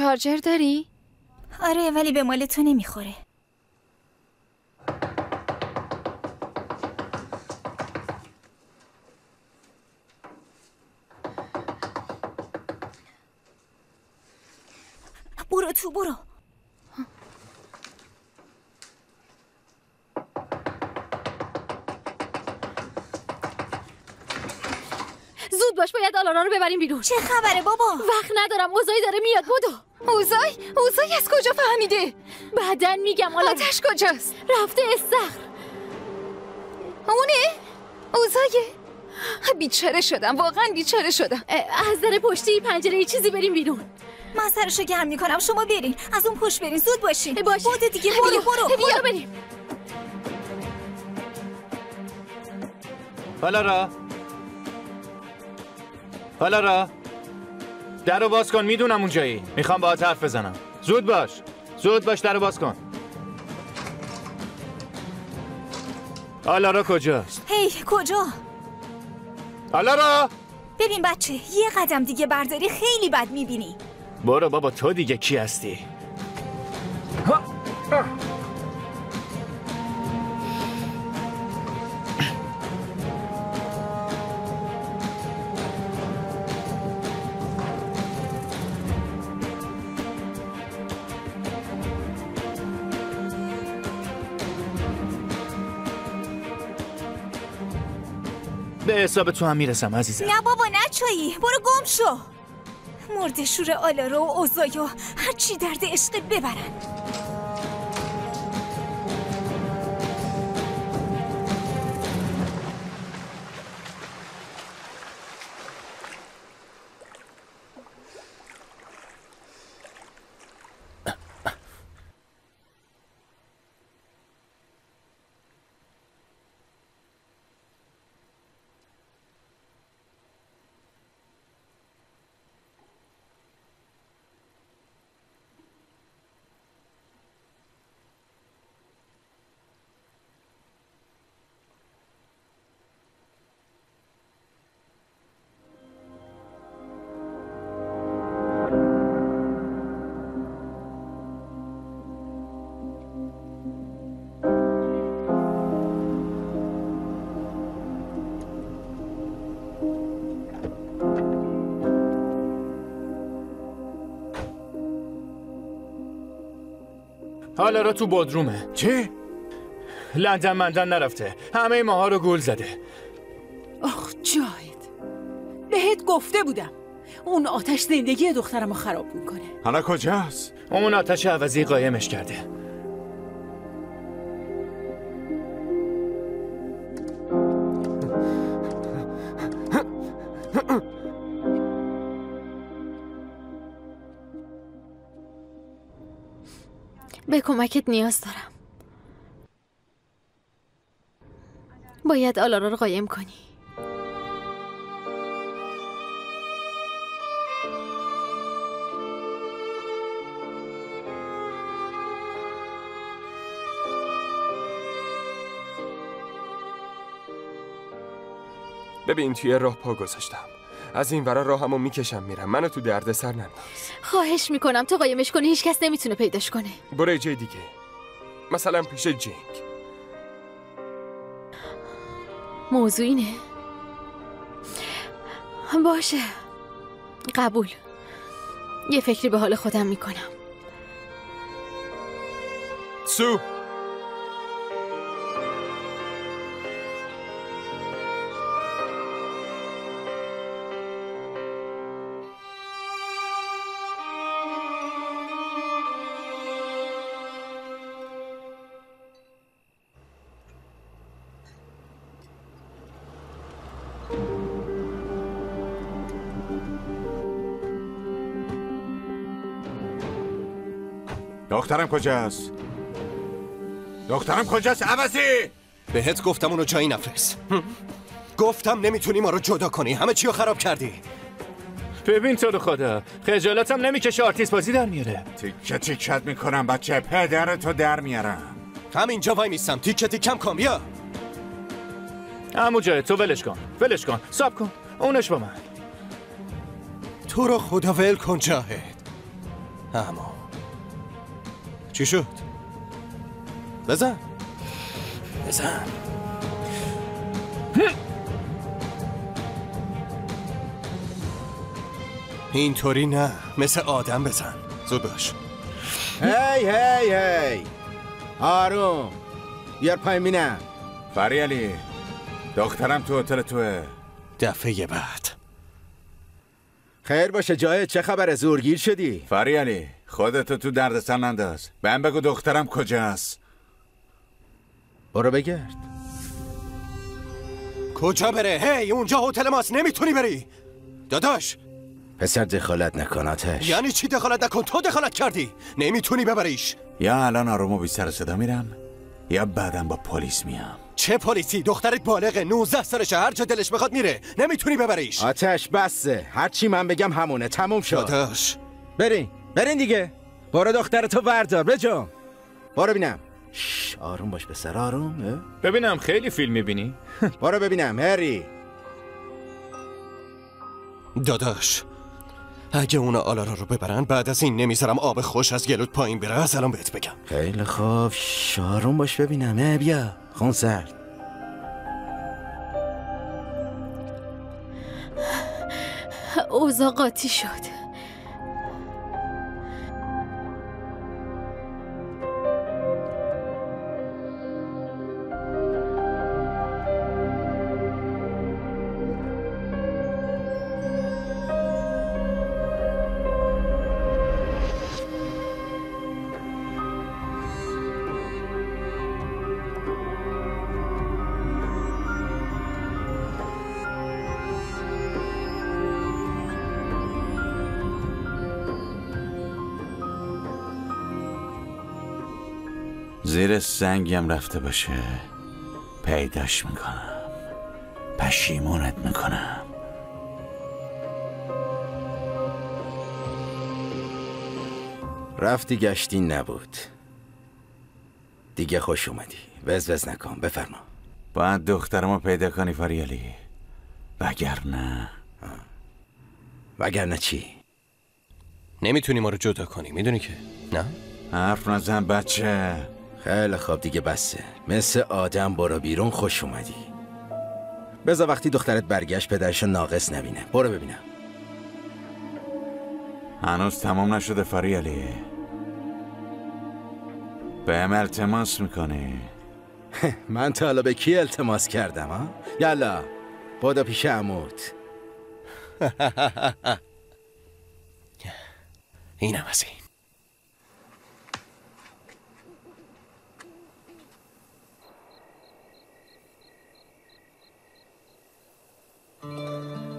شارجر داری؟ آره ولی به مال تو نمی‌خوره. برو تو برو. زود باش باید آلارا رو ببریم بیرون. چه خبره بابا؟ وقت ندارم اوزایی داره میاد بدو. اوزای؟ اوزای از کجا فهمیده؟ بعدن میگم آلارا آتش کجاست؟ رفته استخر اونه؟ اوزایه؟ بیچاره شدم واقعا بیچاره شدم از در پشتی پنجره ای چیزی بریم بیرون من سرشو گرم می‌کنم شما برین از اون پشت برین زود باشین باشه. بوده دیگه برو برو بیا. بریم آلارا آلارا در رو باز کن می‌دونم اونجایی. می‌خوام باهات حرف بزنم. زود باش. زود باش در رو باز کن. آلارا کجاست؟ هی کجا؟ آلارا ببین بچه یه قدم دیگه برداری خیلی بد می‌بینی. برو بابا تو دیگه کی هستی؟ حساب تو هم می‌رسم عزیزم. نه بابا نچایی برو گم شو. مرد شور آلارا و اوزایا هر چی درد عشق ببرن. حالا را تو بادرومه. چه؟ لندن مندن نرفته. همه ماها رو گول زده. آخ جاید. بهت گفته بودم. اون آتش زندگی دخترم رو خراب می‌کنه. حالا کجاست؟ اون آتش عوضی قایمش کرده. به کمکت نیاز دارم. باید آلارا رو قایم کنی. ببین توی راه پا گذاشتم. از این ورا راهمو می‌کشم میرم. منو تو درد سر ننداز. خواهش می‌کنم. تو قایمش کنی هیچ کس نمی‌تونه پیداش کنه. برو جای دیگه. مثلا پیش جینگ. موضوع اینه. باشه. قبول. یه فکری به حال خودم می‌کنم. سو. دخترم کجاست؟ دخترم کجاست عوضی؟ بهت گفتم اونو جایی نفرست. هم؟ گفتم نمی‌تونی ما رو جدا کنی. همه چی رو خراب کردی. ببین تو رو خدا خجالتم نمی‌کشه آرتیست بازی در میاره. تیکه تیکت می‌کنم بچه پدرتو در میارم. همینجا وایمیستم تیکه تیکم کن بیا. امو جای تو ولش کن. ولش کن. ساب کن. اونش با من. تو رو خدا ول کن جاهد. اما چی شد؟ بزن. بزن. اینطوری نه مثل آدم بزن. زود باش. هی هی هی. آروم. بیار پایین بینم. فریالی دخترم تو هتل توه. دفعه بعد. خیر باشه جای چه خبر زورگیر شدی. فریالی خودتو تو دردسر ننداز. بهم بگو دخترم کجاست. برو بگرد. کجا بره؟ هی اونجا هتل ماست. نمی‌تونی بری. داداش. پسر دخالت نکن آتش. یعنی چی دخالت نکن؟ تو دخالت کردی. نمی‌تونی ببریش. یا الان آروم و بی سر صدا میرم یا بعدم با پلیس میام. چه پلیسی؟ دخترت بالغه. 19 سالشه هر جا دلش بخواد میره. نمی‌تونی ببریش. آتش بسه. هر چی من بگم همونه. تموم شد. داداش. برین برین دیگه. برو دخترتو بردار. بجام برو ببینم شش، آروم باش پسر آروم؟ ببینم خیلی فیلم می‌بینی. برو ببینم هری. داداش اگه اونا آلارا رو ببرن بعد از این نمی‌ذارم آب خوش از گلوت پایین بره. از الان بهت بگم. خیلی خوب. آروم باش ببینم. اه بیا. خون سرد. اوضاع قاطی شد. زیر سنگم رفته باشه. پیداش می‌کنم. پشیمونت می‌کنم. رفتی گشتی نبود. دیگه خوش اومدی. وز وز نکن. بفرما. باید دخترمو پیدا کنی فریالی. وگرنه. وگرنه چی؟ نمی‌تونی ما رو جدا کنی. می‌دونی که؟ نه؟ حرف نزن بچه. خیلی خواب دیگه بسه. مثل آدم برو بیرون خوش اومدی. بذار وقتی دخترت برگشت پدرشو ناقص نبینه. برو ببینم. هنوز تمام نشده فریالی بهم التماس می‌کنی؟ من تا حالا به کی التماس کردم ها؟ یالا بادا پیش عموت. اینم از این. Música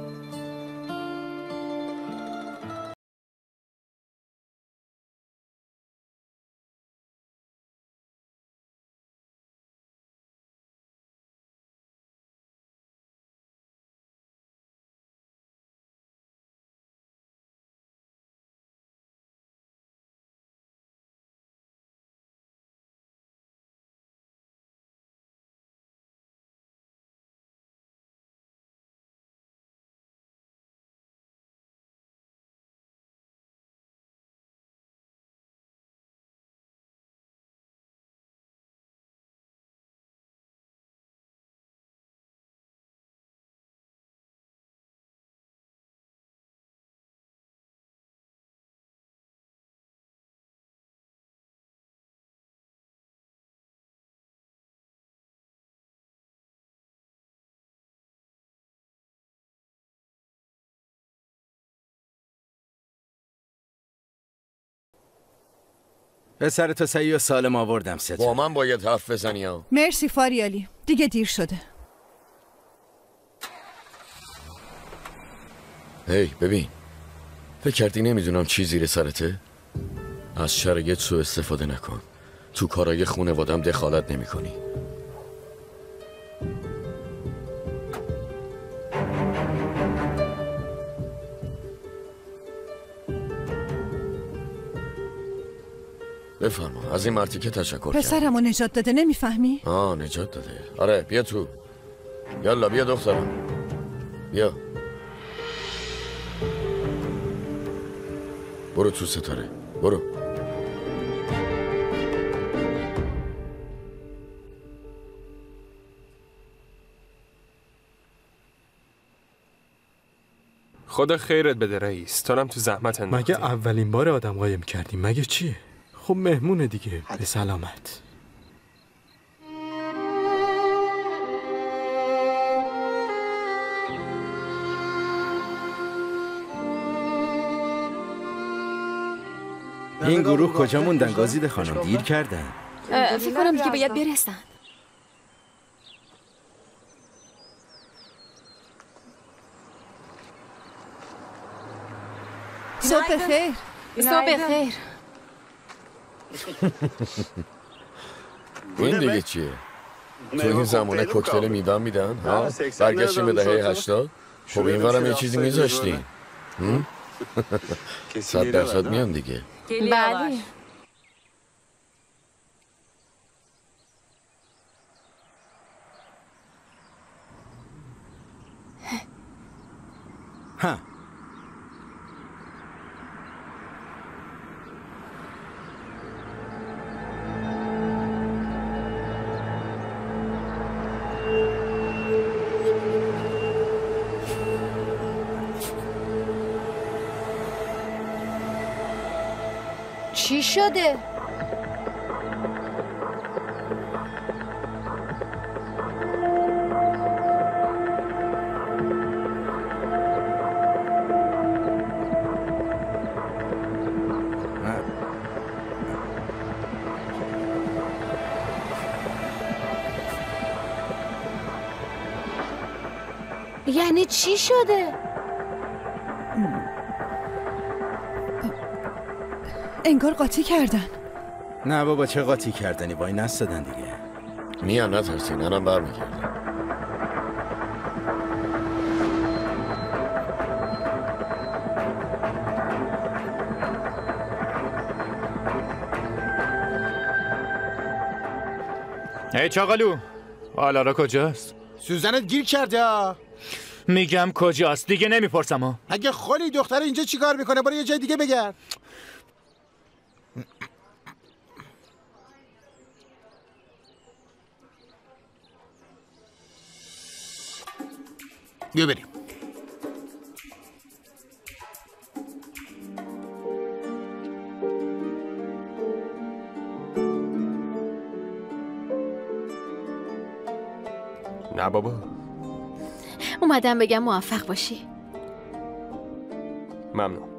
پسر تو سعی و سالم آوردم ست با من باید حرف بزنی ها. مرسی فاریالی. دیگه دیر شده. هی ببین. فکر کردی نمی‌دونم چی زیر سرته؟ از شرایط سو استفاده نکن. تو کارای خونوادم دخالت نمی کنی بفرما از این مرتیکه تشکر کرد پسرمو نجات داده نمی‌فهمی؟ آه نجات داده. آره بیا تو. یالا بیا دخترم. بیا. برو تو ستاره. برو. خدا خیرت بده رئیس. تانم تو زحمت انداختی. مگه اولین بار آدم قایم کردیم مگه چیه خب مهمونه دیگه. به سلامت. این گروه کجا موندن؟ گازیده خانم دیر کردن. فکر کنم دیگه باید برسن صبح خیر. صبح خیر. این دیگه چیه؟ تو این زمانه کوکتل میدان میدن؟ ها؟ برگشتیم به دهه هشتاد؟ خب این ورم یه چیزی میذاشتین صد درصد میان دیگه. بله. ها. شده؟ یعنی چی شده؟ انگار قاطی کردن. نه بابا چه قاطی کردنی؟ وای نستدن دیگه. میان نترسین. الان برمیگردم. ای چاقالو آلارا کجاست؟ سوزنت گیر کرده ها. میگم کجاست؟ دیگه نمی‌پرسم ها. اگه خالی دختر اینجا چیکار می‌کنه؟ برو یه جای دیگه بگرد. بیا بریم نه بابا. اومدم بگم موفق باشی. ممنون.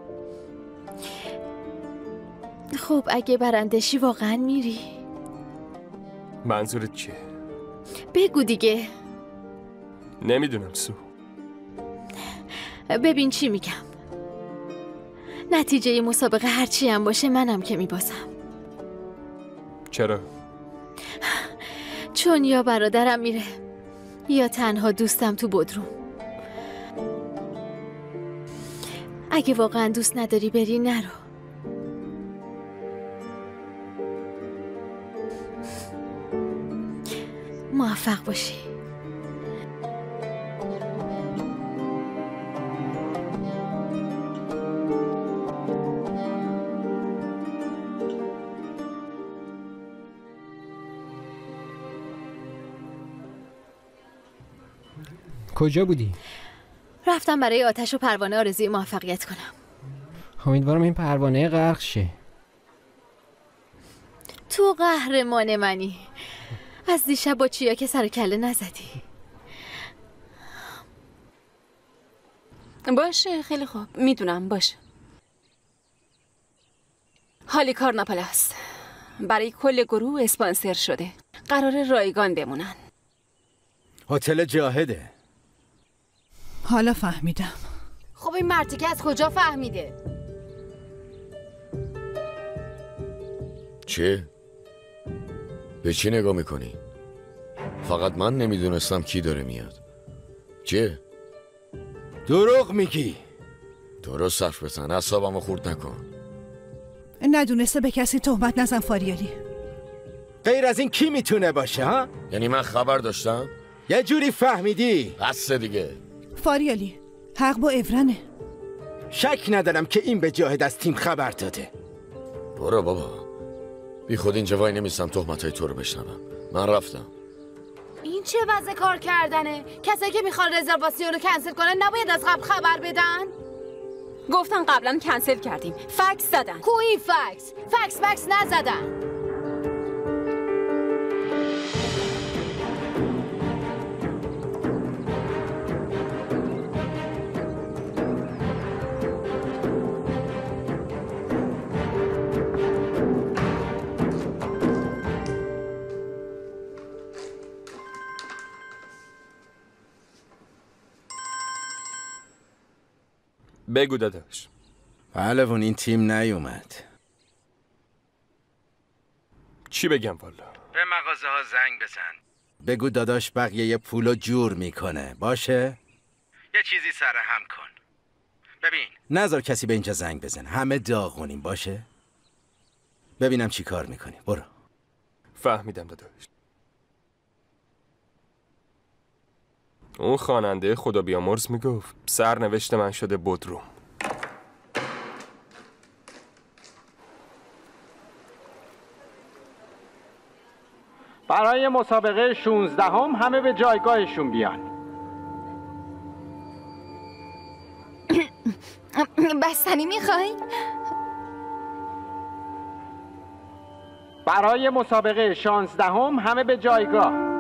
خب اگه برندشی واقعا میری. منظورت چیه؟ بگو دیگه. نمی‌دونم سو. ببین چی میگم. نتیجه مسابقه هرچی هم باشه منم که میبازم. چرا؟ چون یا برادرم میره یا تنها دوستم تو بدروم اگه واقعا دوست نداری بری نرو. موفق باشی. کجا بودی؟ رفتم برای آتش و پروانه آرزوی موفقیت کنم. امیدوارم این پروانه غرق شه. تو قهرمان منی. از دیشب با چیا که سر کله نزدی. باشه خیلی خوب. می‌دونم باشه. حالی کارناپلاس برای کل گروه اسپانسر شده. قرار رایگان بمونن. هتل جاهده. حالا فهمیدم خب این مرتیکه از کجا فهمیده چه؟ به چی نگاه می‌کنی؟ فقط من نمی‌دونستم کی داره میاد چه؟ دروغ میگی درست حرف بزن اصابمو خورد نکن ندونسته به کسی تهمت نزن فاریالی غیر از این کی می‌تونه باشه ها؟ یعنی من خبر داشتم؟ یه جوری فهمیدی بس دیگه فاریالی حق با اورنه شک ندارم که این به جاهد از تیم خبر داده. برو بابا. بی خود اینجا وای نمیستم تهمت های تو رو بشنوم. من رفتم. این چه وضع کار کردنه؟ کسایی که می‌خوان رزرواسیون رو کنسل کنن نباید از قبل خبر بدن؟ گفتن قبلا کنسل کردیم. فکس زدن. کوی فکس؟ فکس فکس نزدن. بگو داداش. پهلوون این تیم نیومد. چی بگم والا؟ به مغازه ها زنگ بزن. بگو داداش بقیه پولو جور می‌کنه. باشه؟ یه چیزی سر هم کن. ببین. نظر کسی به اینجا زنگ بزن همه داغونیم. باشه؟ ببینم چی کار می‌کنی. برو. فهمیدم داداش. اون خواننده خدا بیامرز می‌گفت سرنوشت من شده بدروم برای مسابقه 16 هم همه به جایگاهشون بیان. بستنی می‌خوای؟ برای مسابقه 16 هم همه به جایگاه.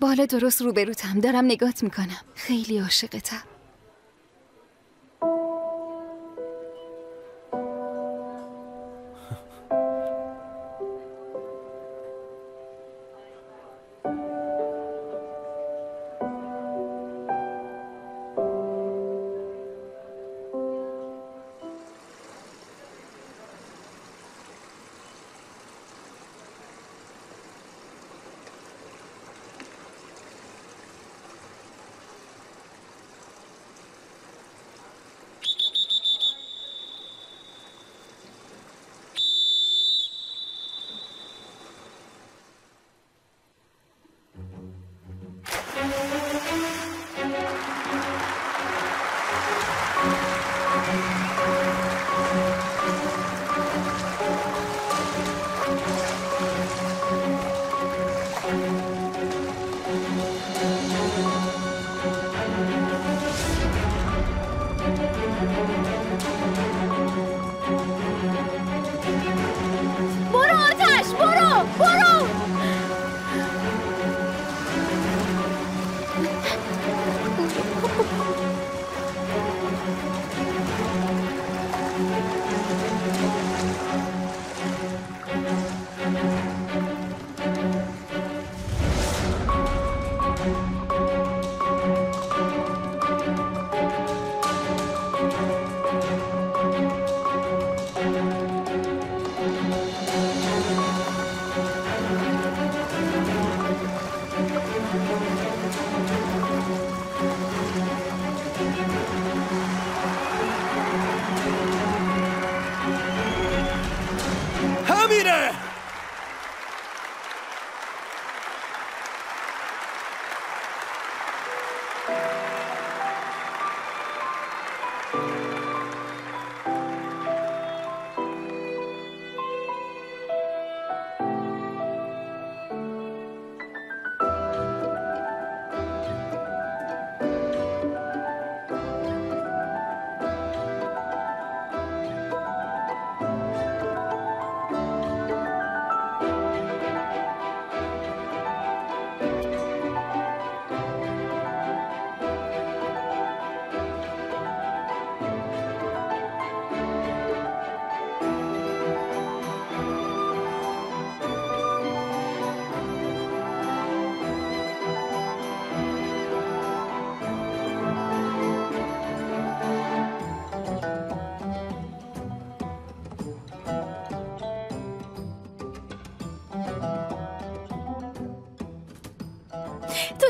بالا درست روبروتم دارم نگات می‌کنم. خیلی عاشقتم.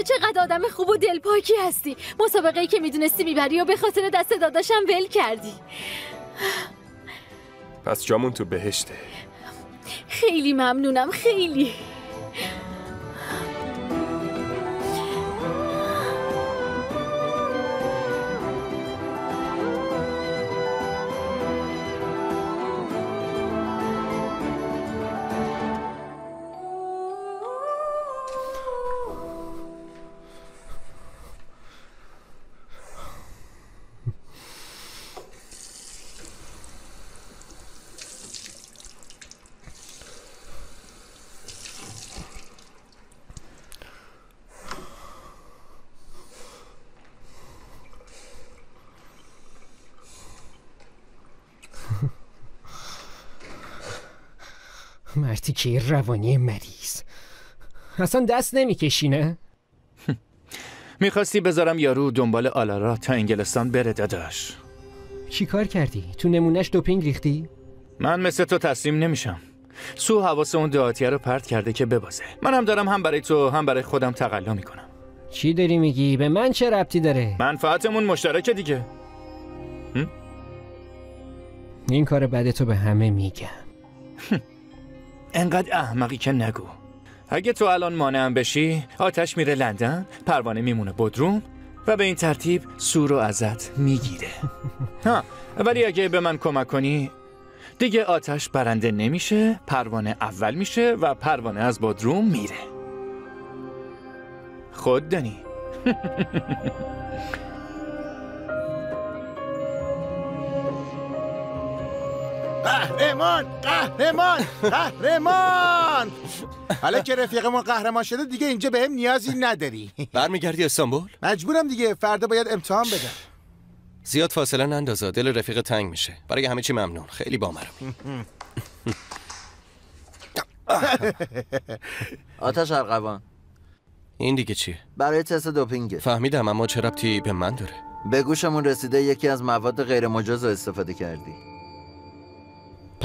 چقدر آدم خوب و دلپاکی هستی. مسابقه ای که می‌دونستی می‌بری و به خاطر دست داداشم ول کردی. پس جامون تو بهشته. خیلی ممنونم خیلی. مرتی روانی مریض اصلا دست نمی‌کشی نه؟ می‌خواستی بذارم یارو دنبال آلارا تا انگلستان بره داداش چی کار کردی؟ تو نمونش دوپینگ ریختی؟ من مثل تو تسلیم نمیشم سو حواس اون دعاتیه رو پرت کرده که ببازه منم دارم هم برای تو هم برای خودم تقلا می‌کنم چی داری میگی؟ به من چه ربطی داره؟ منفعتمون مشترکه دیگه این کار بعد تو به همه میگم انقدر احمقی که نگو. اگه تو الان مانعم بشی آتش میره لندن پروانه میمونه بدروم و به این ترتیب سور و ازت می‌گیره. ها ولی اگه به من کمک کنی دیگه آتش برنده نمیشه پروانه اول میشه و پروانه از بدروم میره. خود دانی قهرمان قهرمان قهرمان! حالا که رفیقمون قهرمان شده دیگه اینجا به هم نیازی نداری. برمیگردی استانبول؟ مجبورم دیگه فردا باید امتحان بدم. زیاد فاصله نندازا دل رفیق تنگ میشه. برای همه چی ممنون خیلی بامرم. آتش ارغوان. این دیگه چیه؟ برای تست دوپینگه فهمیدم اما چه ربطی به من داره؟ به گوشمون رسیده یکی از مواد غیر مجاز رو استفاده کردی.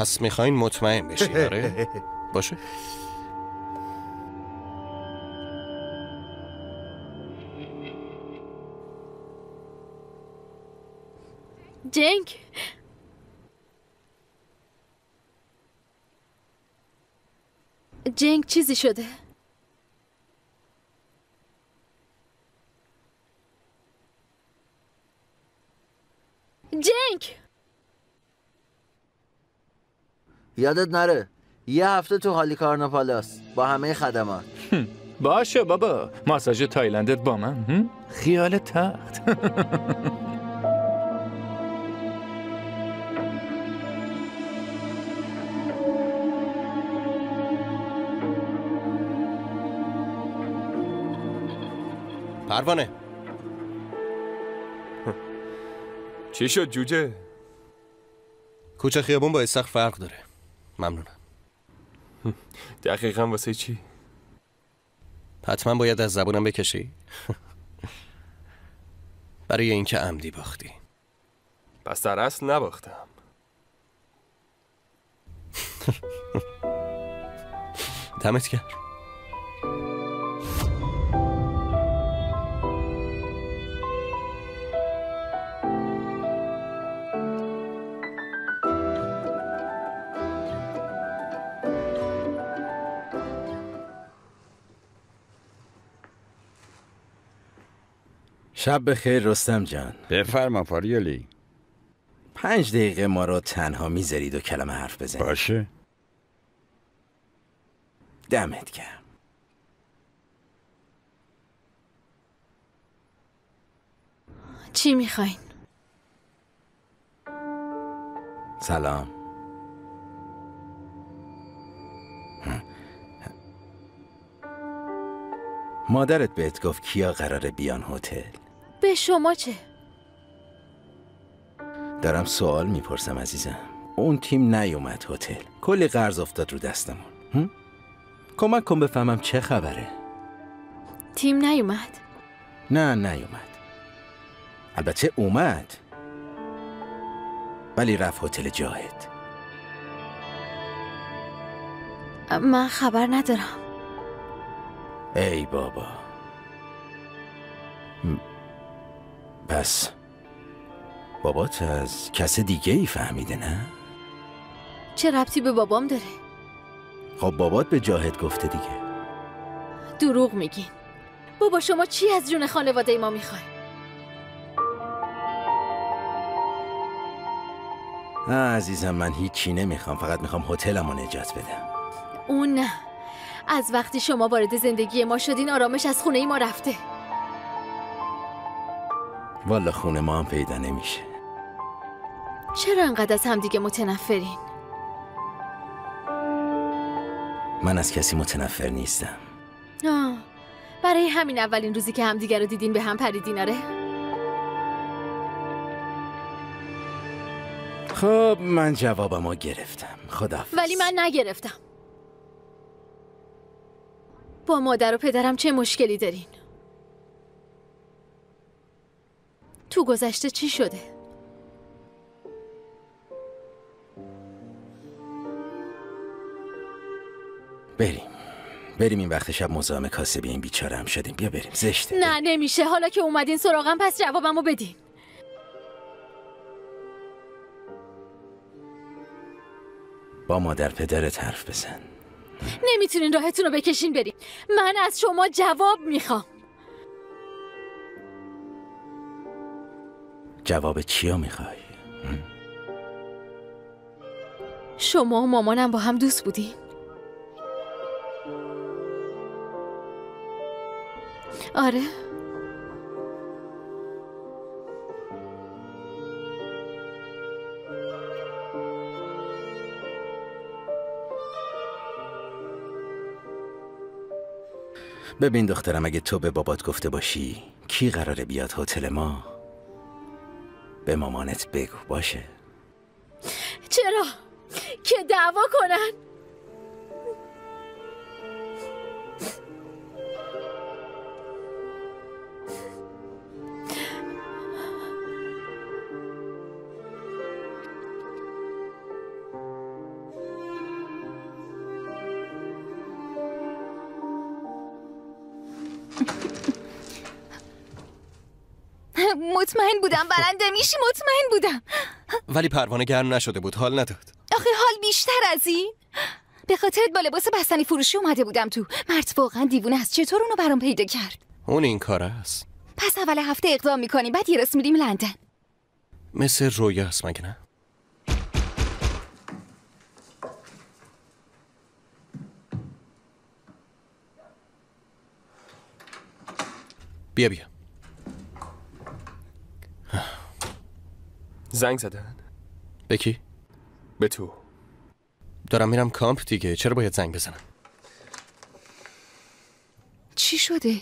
پس می‌خواین مطمئن بشی آره؟ باشه. جنگ. جنگ چیزی شده؟ جنگ! یادت نره یه هفته تو حالی کارناپالاس با همه خدمات. باشه بابا. ماساژ تایلندت با من خیال تخت. پروانه. چی شد جوجه؟ کوچه خیابون با استخر فرق داره. ممنونم. دقیقا واسه چی؟ حتما باید از زبونم بکشی. برای اینکه عمدی باختی. پس در اصل نباختم. دمت کرد شب بخیر رستم جان. بفرما فاریولی پنج دقیقه ما رو تنها می‌ذارید و کلمه حرف بزنید. باشه. دمت گرم. چی می‌خواین؟ سلام. مادرت بهت گفت کیا قراره بیان هتل؟ به شما چه؟ دارم سوال می‌پرسم عزیزم. اون تیم نیومد هتل. کلی قرض افتاد رو دستمون. هم؟ کمک کن بفهمم چه خبره. تیم نیومد؟ نه نیومد. البته اومد. ولی رفت هتل جاهد. من خبر ندارم. ای بابا. پس بابات از کس دیگه ای فهمیده نه؟ چه ربطی به بابام داره؟ خب بابات به جاهد گفته دیگه. دروغ میگین. بابا شما چی از جون خانواده ما می‌خوای؟ نه عزیزم من هیچی نمی‌خوام فقط می‌خوام هتلم رو نجات بدم. اون نه. از وقتی شما وارد زندگی ما شدین آرامش از خونه ای ما رفته. والا خونه ما هم پیدا نمیشه. چرا انقدر از همدیگه متنفرین؟ من از کسی متنفر نیستم. آه. برای همین اولین روزی که همدیگه رو دیدین به هم پریدین آره؟ خب من جوابمو گرفتم. خدا ولی من نگرفتم. با مادر و پدرم چه مشکلی دارین؟ تو گذشته چی شده؟ بریم. بریم این وقت شب مزاحم کاسبی این بیچاره هم شدیم. بیا بریم. زشته. نه نمیشه. حالا که اومدین سراغم پس جوابمو بدین. با مادر پدرت حرف بزن. نمی‌تونین راهتون رو بکشین بریم. من از شما جواب می‌خوام. جواب چیا می‌خوای؟ شما و مامانم با هم دوست بودین آره. ببین دخترم اگه تو به بابات گفته باشی کی قراره بیاد هتل ما؟ به مامانت بگو باشه چرا؟ که دعوا کنن؟ بودم برنده میشی مطمئن بودم. ولی پروانه گرم نشده بود حال نداد. آخه حال بیشتر از این. به خاطرت با لباس بستنی فروشی اومده بودم تو. مرد واقعا دیوونه است. چطور اونو برام پیدا کرد؟ اون این کار است. پس اول هفته اقدام می‌کنیم بعد یه رس میریم لندن. مثل رویا است مگه نه؟ بیا بیا. زنگ زدن به کی؟ به تو. دارم میرم کامپ دیگه. چرا باید زنگ بزنم؟ چی شده؟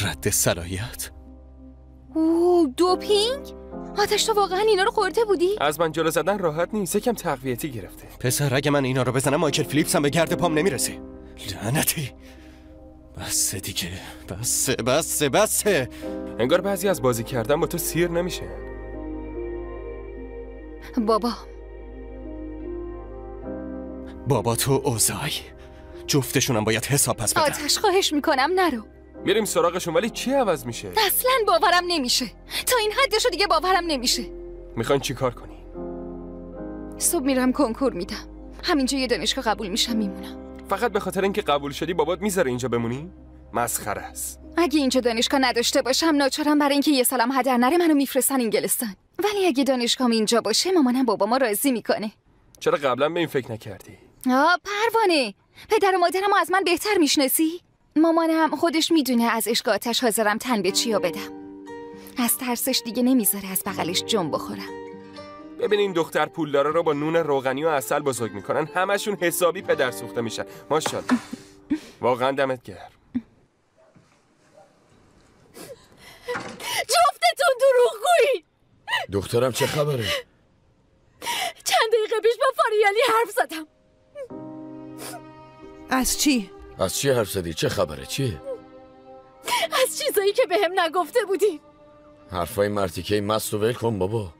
رد صلاحیت. اوه دوپینگ؟ آتش تو واقعا اینا رو خورده بودی؟ از من جلو زدن راحت نیست. یکم تقویتی گرفته. پسر اگه من اینا رو بزنم مایکل فیلیپس هم به گرد پام نمی‌رسه. لعنتی. بسه دیگه. بسه بسه بسه. انگار بعضی از بازی کردن با تو سیر نمیشه. بابا. بابا تو اوزای. جفتشونم باید حساب پس بدن. آتش خواهش می‌کنم نرو. میریم سراغشون ولی چی عوض میشه؟ اصلا باورم نمیشه. تا این حدشو دیگه باورم نمیشه. می‌خواین چی کار کنی؟ صبح میرم کنکور میدم. همینجا یه دانشگاه قبول میشم میمونم. فقط به خاطر اینکه قبول شدی بابات می‌ذاره اینجا بمونی؟ مسخره است. اگه اینجا دانشگاه نداشته باشم ناچارم برای اینکه یه سالم هدر نره منو میفرستن انگلستان. ولی اگه دانشگاهم اینجا باشه مامانم بابا ما راضی می‌کنه. چرا قبلا به این فکر نکردی؟ آه پروانه. پدر و مادرم از من بهتر می‌شناسی؟ مامانم خودش می‌دونه از عشق آتش حاضرم تن به چیا بدم. از ترسش دیگه نمی‌ذاره از بغلش جنب بخورم. ببین این دختر پولدارا رو با نون روغنی و اصل بزرگ می‌کنن همشون حسابی پدر سوخته میشن ماشاءالله واقعا دمت گرم جفتتون دروغگویی دخترم چه خبره؟ چند دقیقه پیش با فاریالی حرف زدم از چی؟ از چی حرف زدی؟ چه خبره؟ چیه؟ از چیزایی که بهم نگفته بودی حرفای مرتیکه مست و ول کن بابا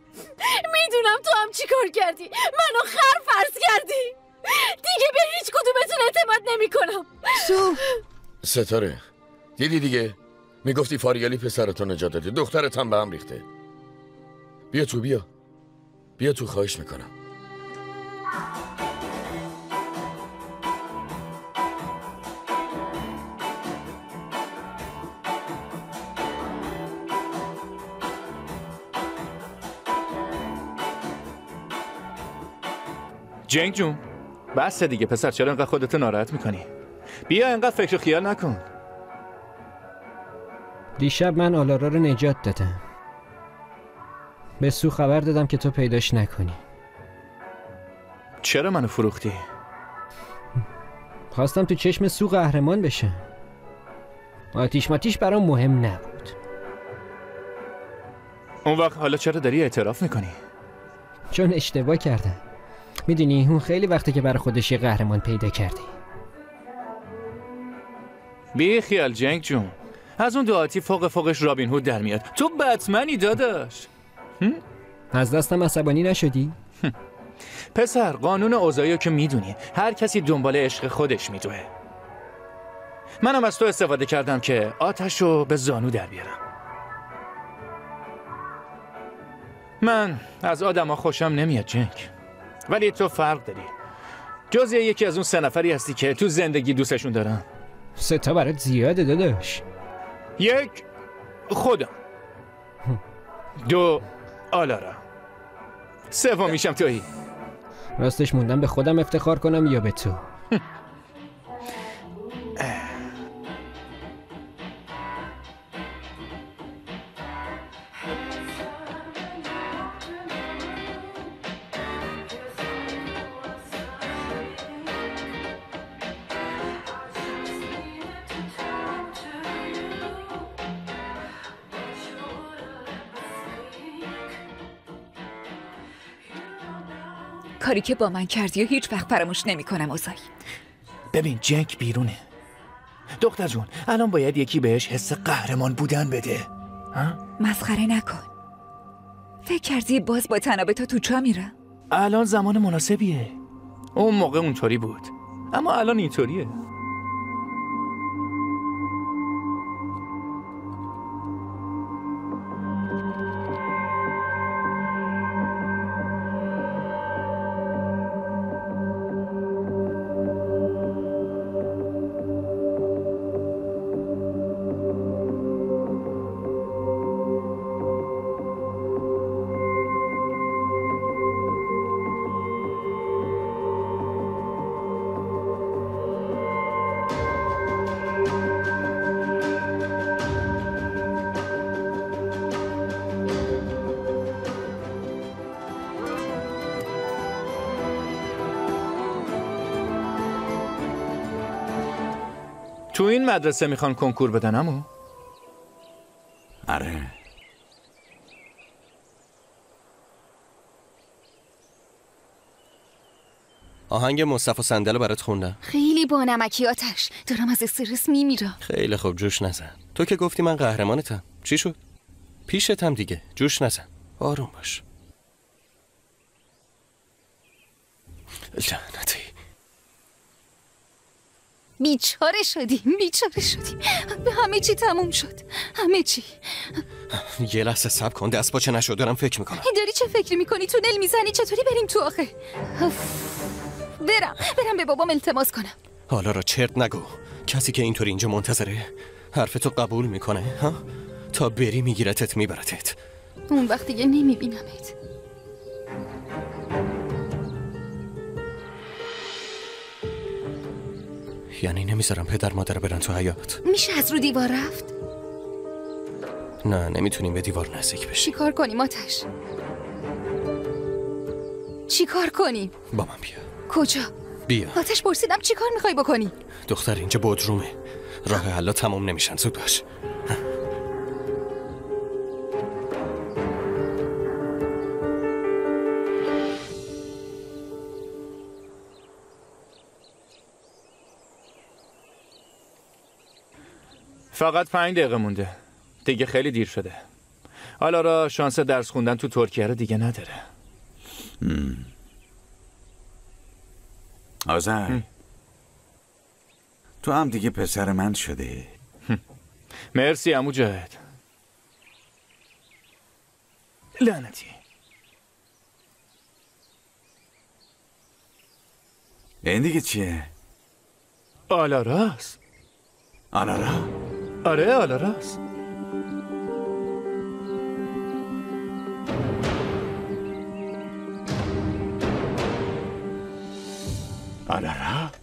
می‌دونم تو هم چی کار کردی. منو خر فرض کردی. دیگه به هیچ کدومتون اعتماد نمی کنم سو ستاره. دیدی دیگه؟ می‌گفتی فاریالی پسرتو نجات دادی دخترت هم به هم ریخته. بیا تو بیا. بیا تو خواهش می‌کنم. جنگ جون. بس دیگه پسر چرا انقدر خودتو ناراحت می‌کنی؟ بیا انقدر فکر و خیال نکن. دیشب من آلارا رو نجات دادم. به سو خبر دادم که تو پیداش نکنی. چرا منو فروختی؟ خواستم تو چشم سو قهرمان بشم. آتیش ماتیش برام مهم نبود. اون وقت حالا چرا داری اعتراف می‌کنی؟ چون اشتباه کردم. می‌دونی اون خیلی وقته که برای خودش یه قهرمان پیدا کرده. بی خیال جنگ جون. از اون دعاتی فوق فوقش رابین هود در میاد. تو بتمنی داداش. از دستم عصبانی نشدی؟ پسر قانون اوزاییو که می‌دونی. هر کسی دنبال عشق خودش میدوه. منم از تو استفاده کردم که آتش رو به زانو در بیارم. من از آدما خوشم نمیاد جنگ. ولی تو فرق داری. جز یکی از اون سه نفری هستی که تو زندگی دوستشون دارم سه تا برات زیاده داداش. یک خودم. دو آلارا. سوم میشم تویی راستش موندم به خودم افتخار کنم یا به تو. کاری که با من کردی و هیچ وقت فراموش نمی کنم اوزایی ببین جنگ بیرونه. دختر جون الان باید یکی بهش حس قهرمان بودن بده. مسخره نکن. فکر کردی باز با تنابه تا تو چا میرم؟ الان زمان مناسبیه. اون موقع اونطوری بود. اما الان اینطوریه. مدرسه می‌خوان کنکور بدن امو؟ آره. آهنگ مصطفی صندل برات خوندم. خیلی با نمکی آتش. دارم از استرس میمیرم. خیلی خوب جوش نزن. تو که گفتی من قهرمانتم. چی شد؟ پیشتم دیگه. جوش نزن. آروم باش لعنتی بیچاره شدیم بیچاره شدیم همه چی تموم شد همه چی. یه لحظه سب کن دست باچه نشد دارم فکر می‌کنم. داری چه فکری می‌کنی؟ تونل می‌زنی چطوری بریم تو آخه. برم برم به بابام التماس کنم. حالا را چرت نگو. کسی که اینطوری اینجا منتظره حرفتو قبول می‌کنه ها؟ تا بری میگیرتت میبرتت. اون وقت دیگه نمیبینمت. یعنی نمی‌ذارم پدر مادر برن تو حیات میشه از رو دیوار رفت نه نمی‌تونیم به دیوار نزدیک بشیم چیکار کنیم آتش چیکار کنیم با من بیا کجا بیا آتش پرسیدم چیکار می‌خوای بکنی دختر اینجا بودرومه راه حلا تمام نمیشن زود باش فقط پنج دقیقه مونده. دیگه خیلی دیر شده. حالا را شانس درس خوندن تو ترکیه رو دیگه نداره. آزر تو هم دیگه پسر من شده. مرسی امو جاهد لعنتی. این دیگه چیه؟ آلاراست آلارا؟ آره آلاراست آلارا؟ علرا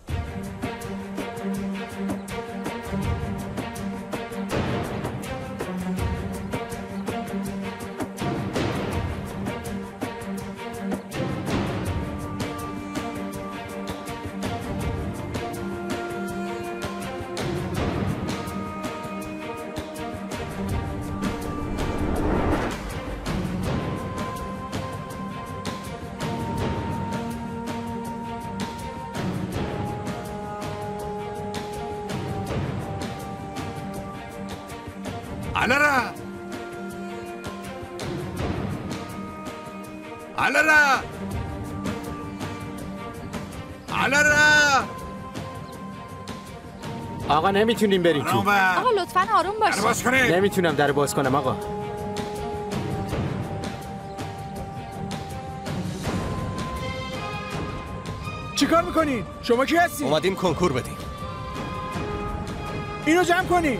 آقا نمی‌تونیم بریم تو. آقا لطفا آروم باش نمی‌تونم در باز کنم آقا. چیکار می‌کنین؟ شما کی هستی؟ اومدیم کنکور بدیم. اینو جمع کنین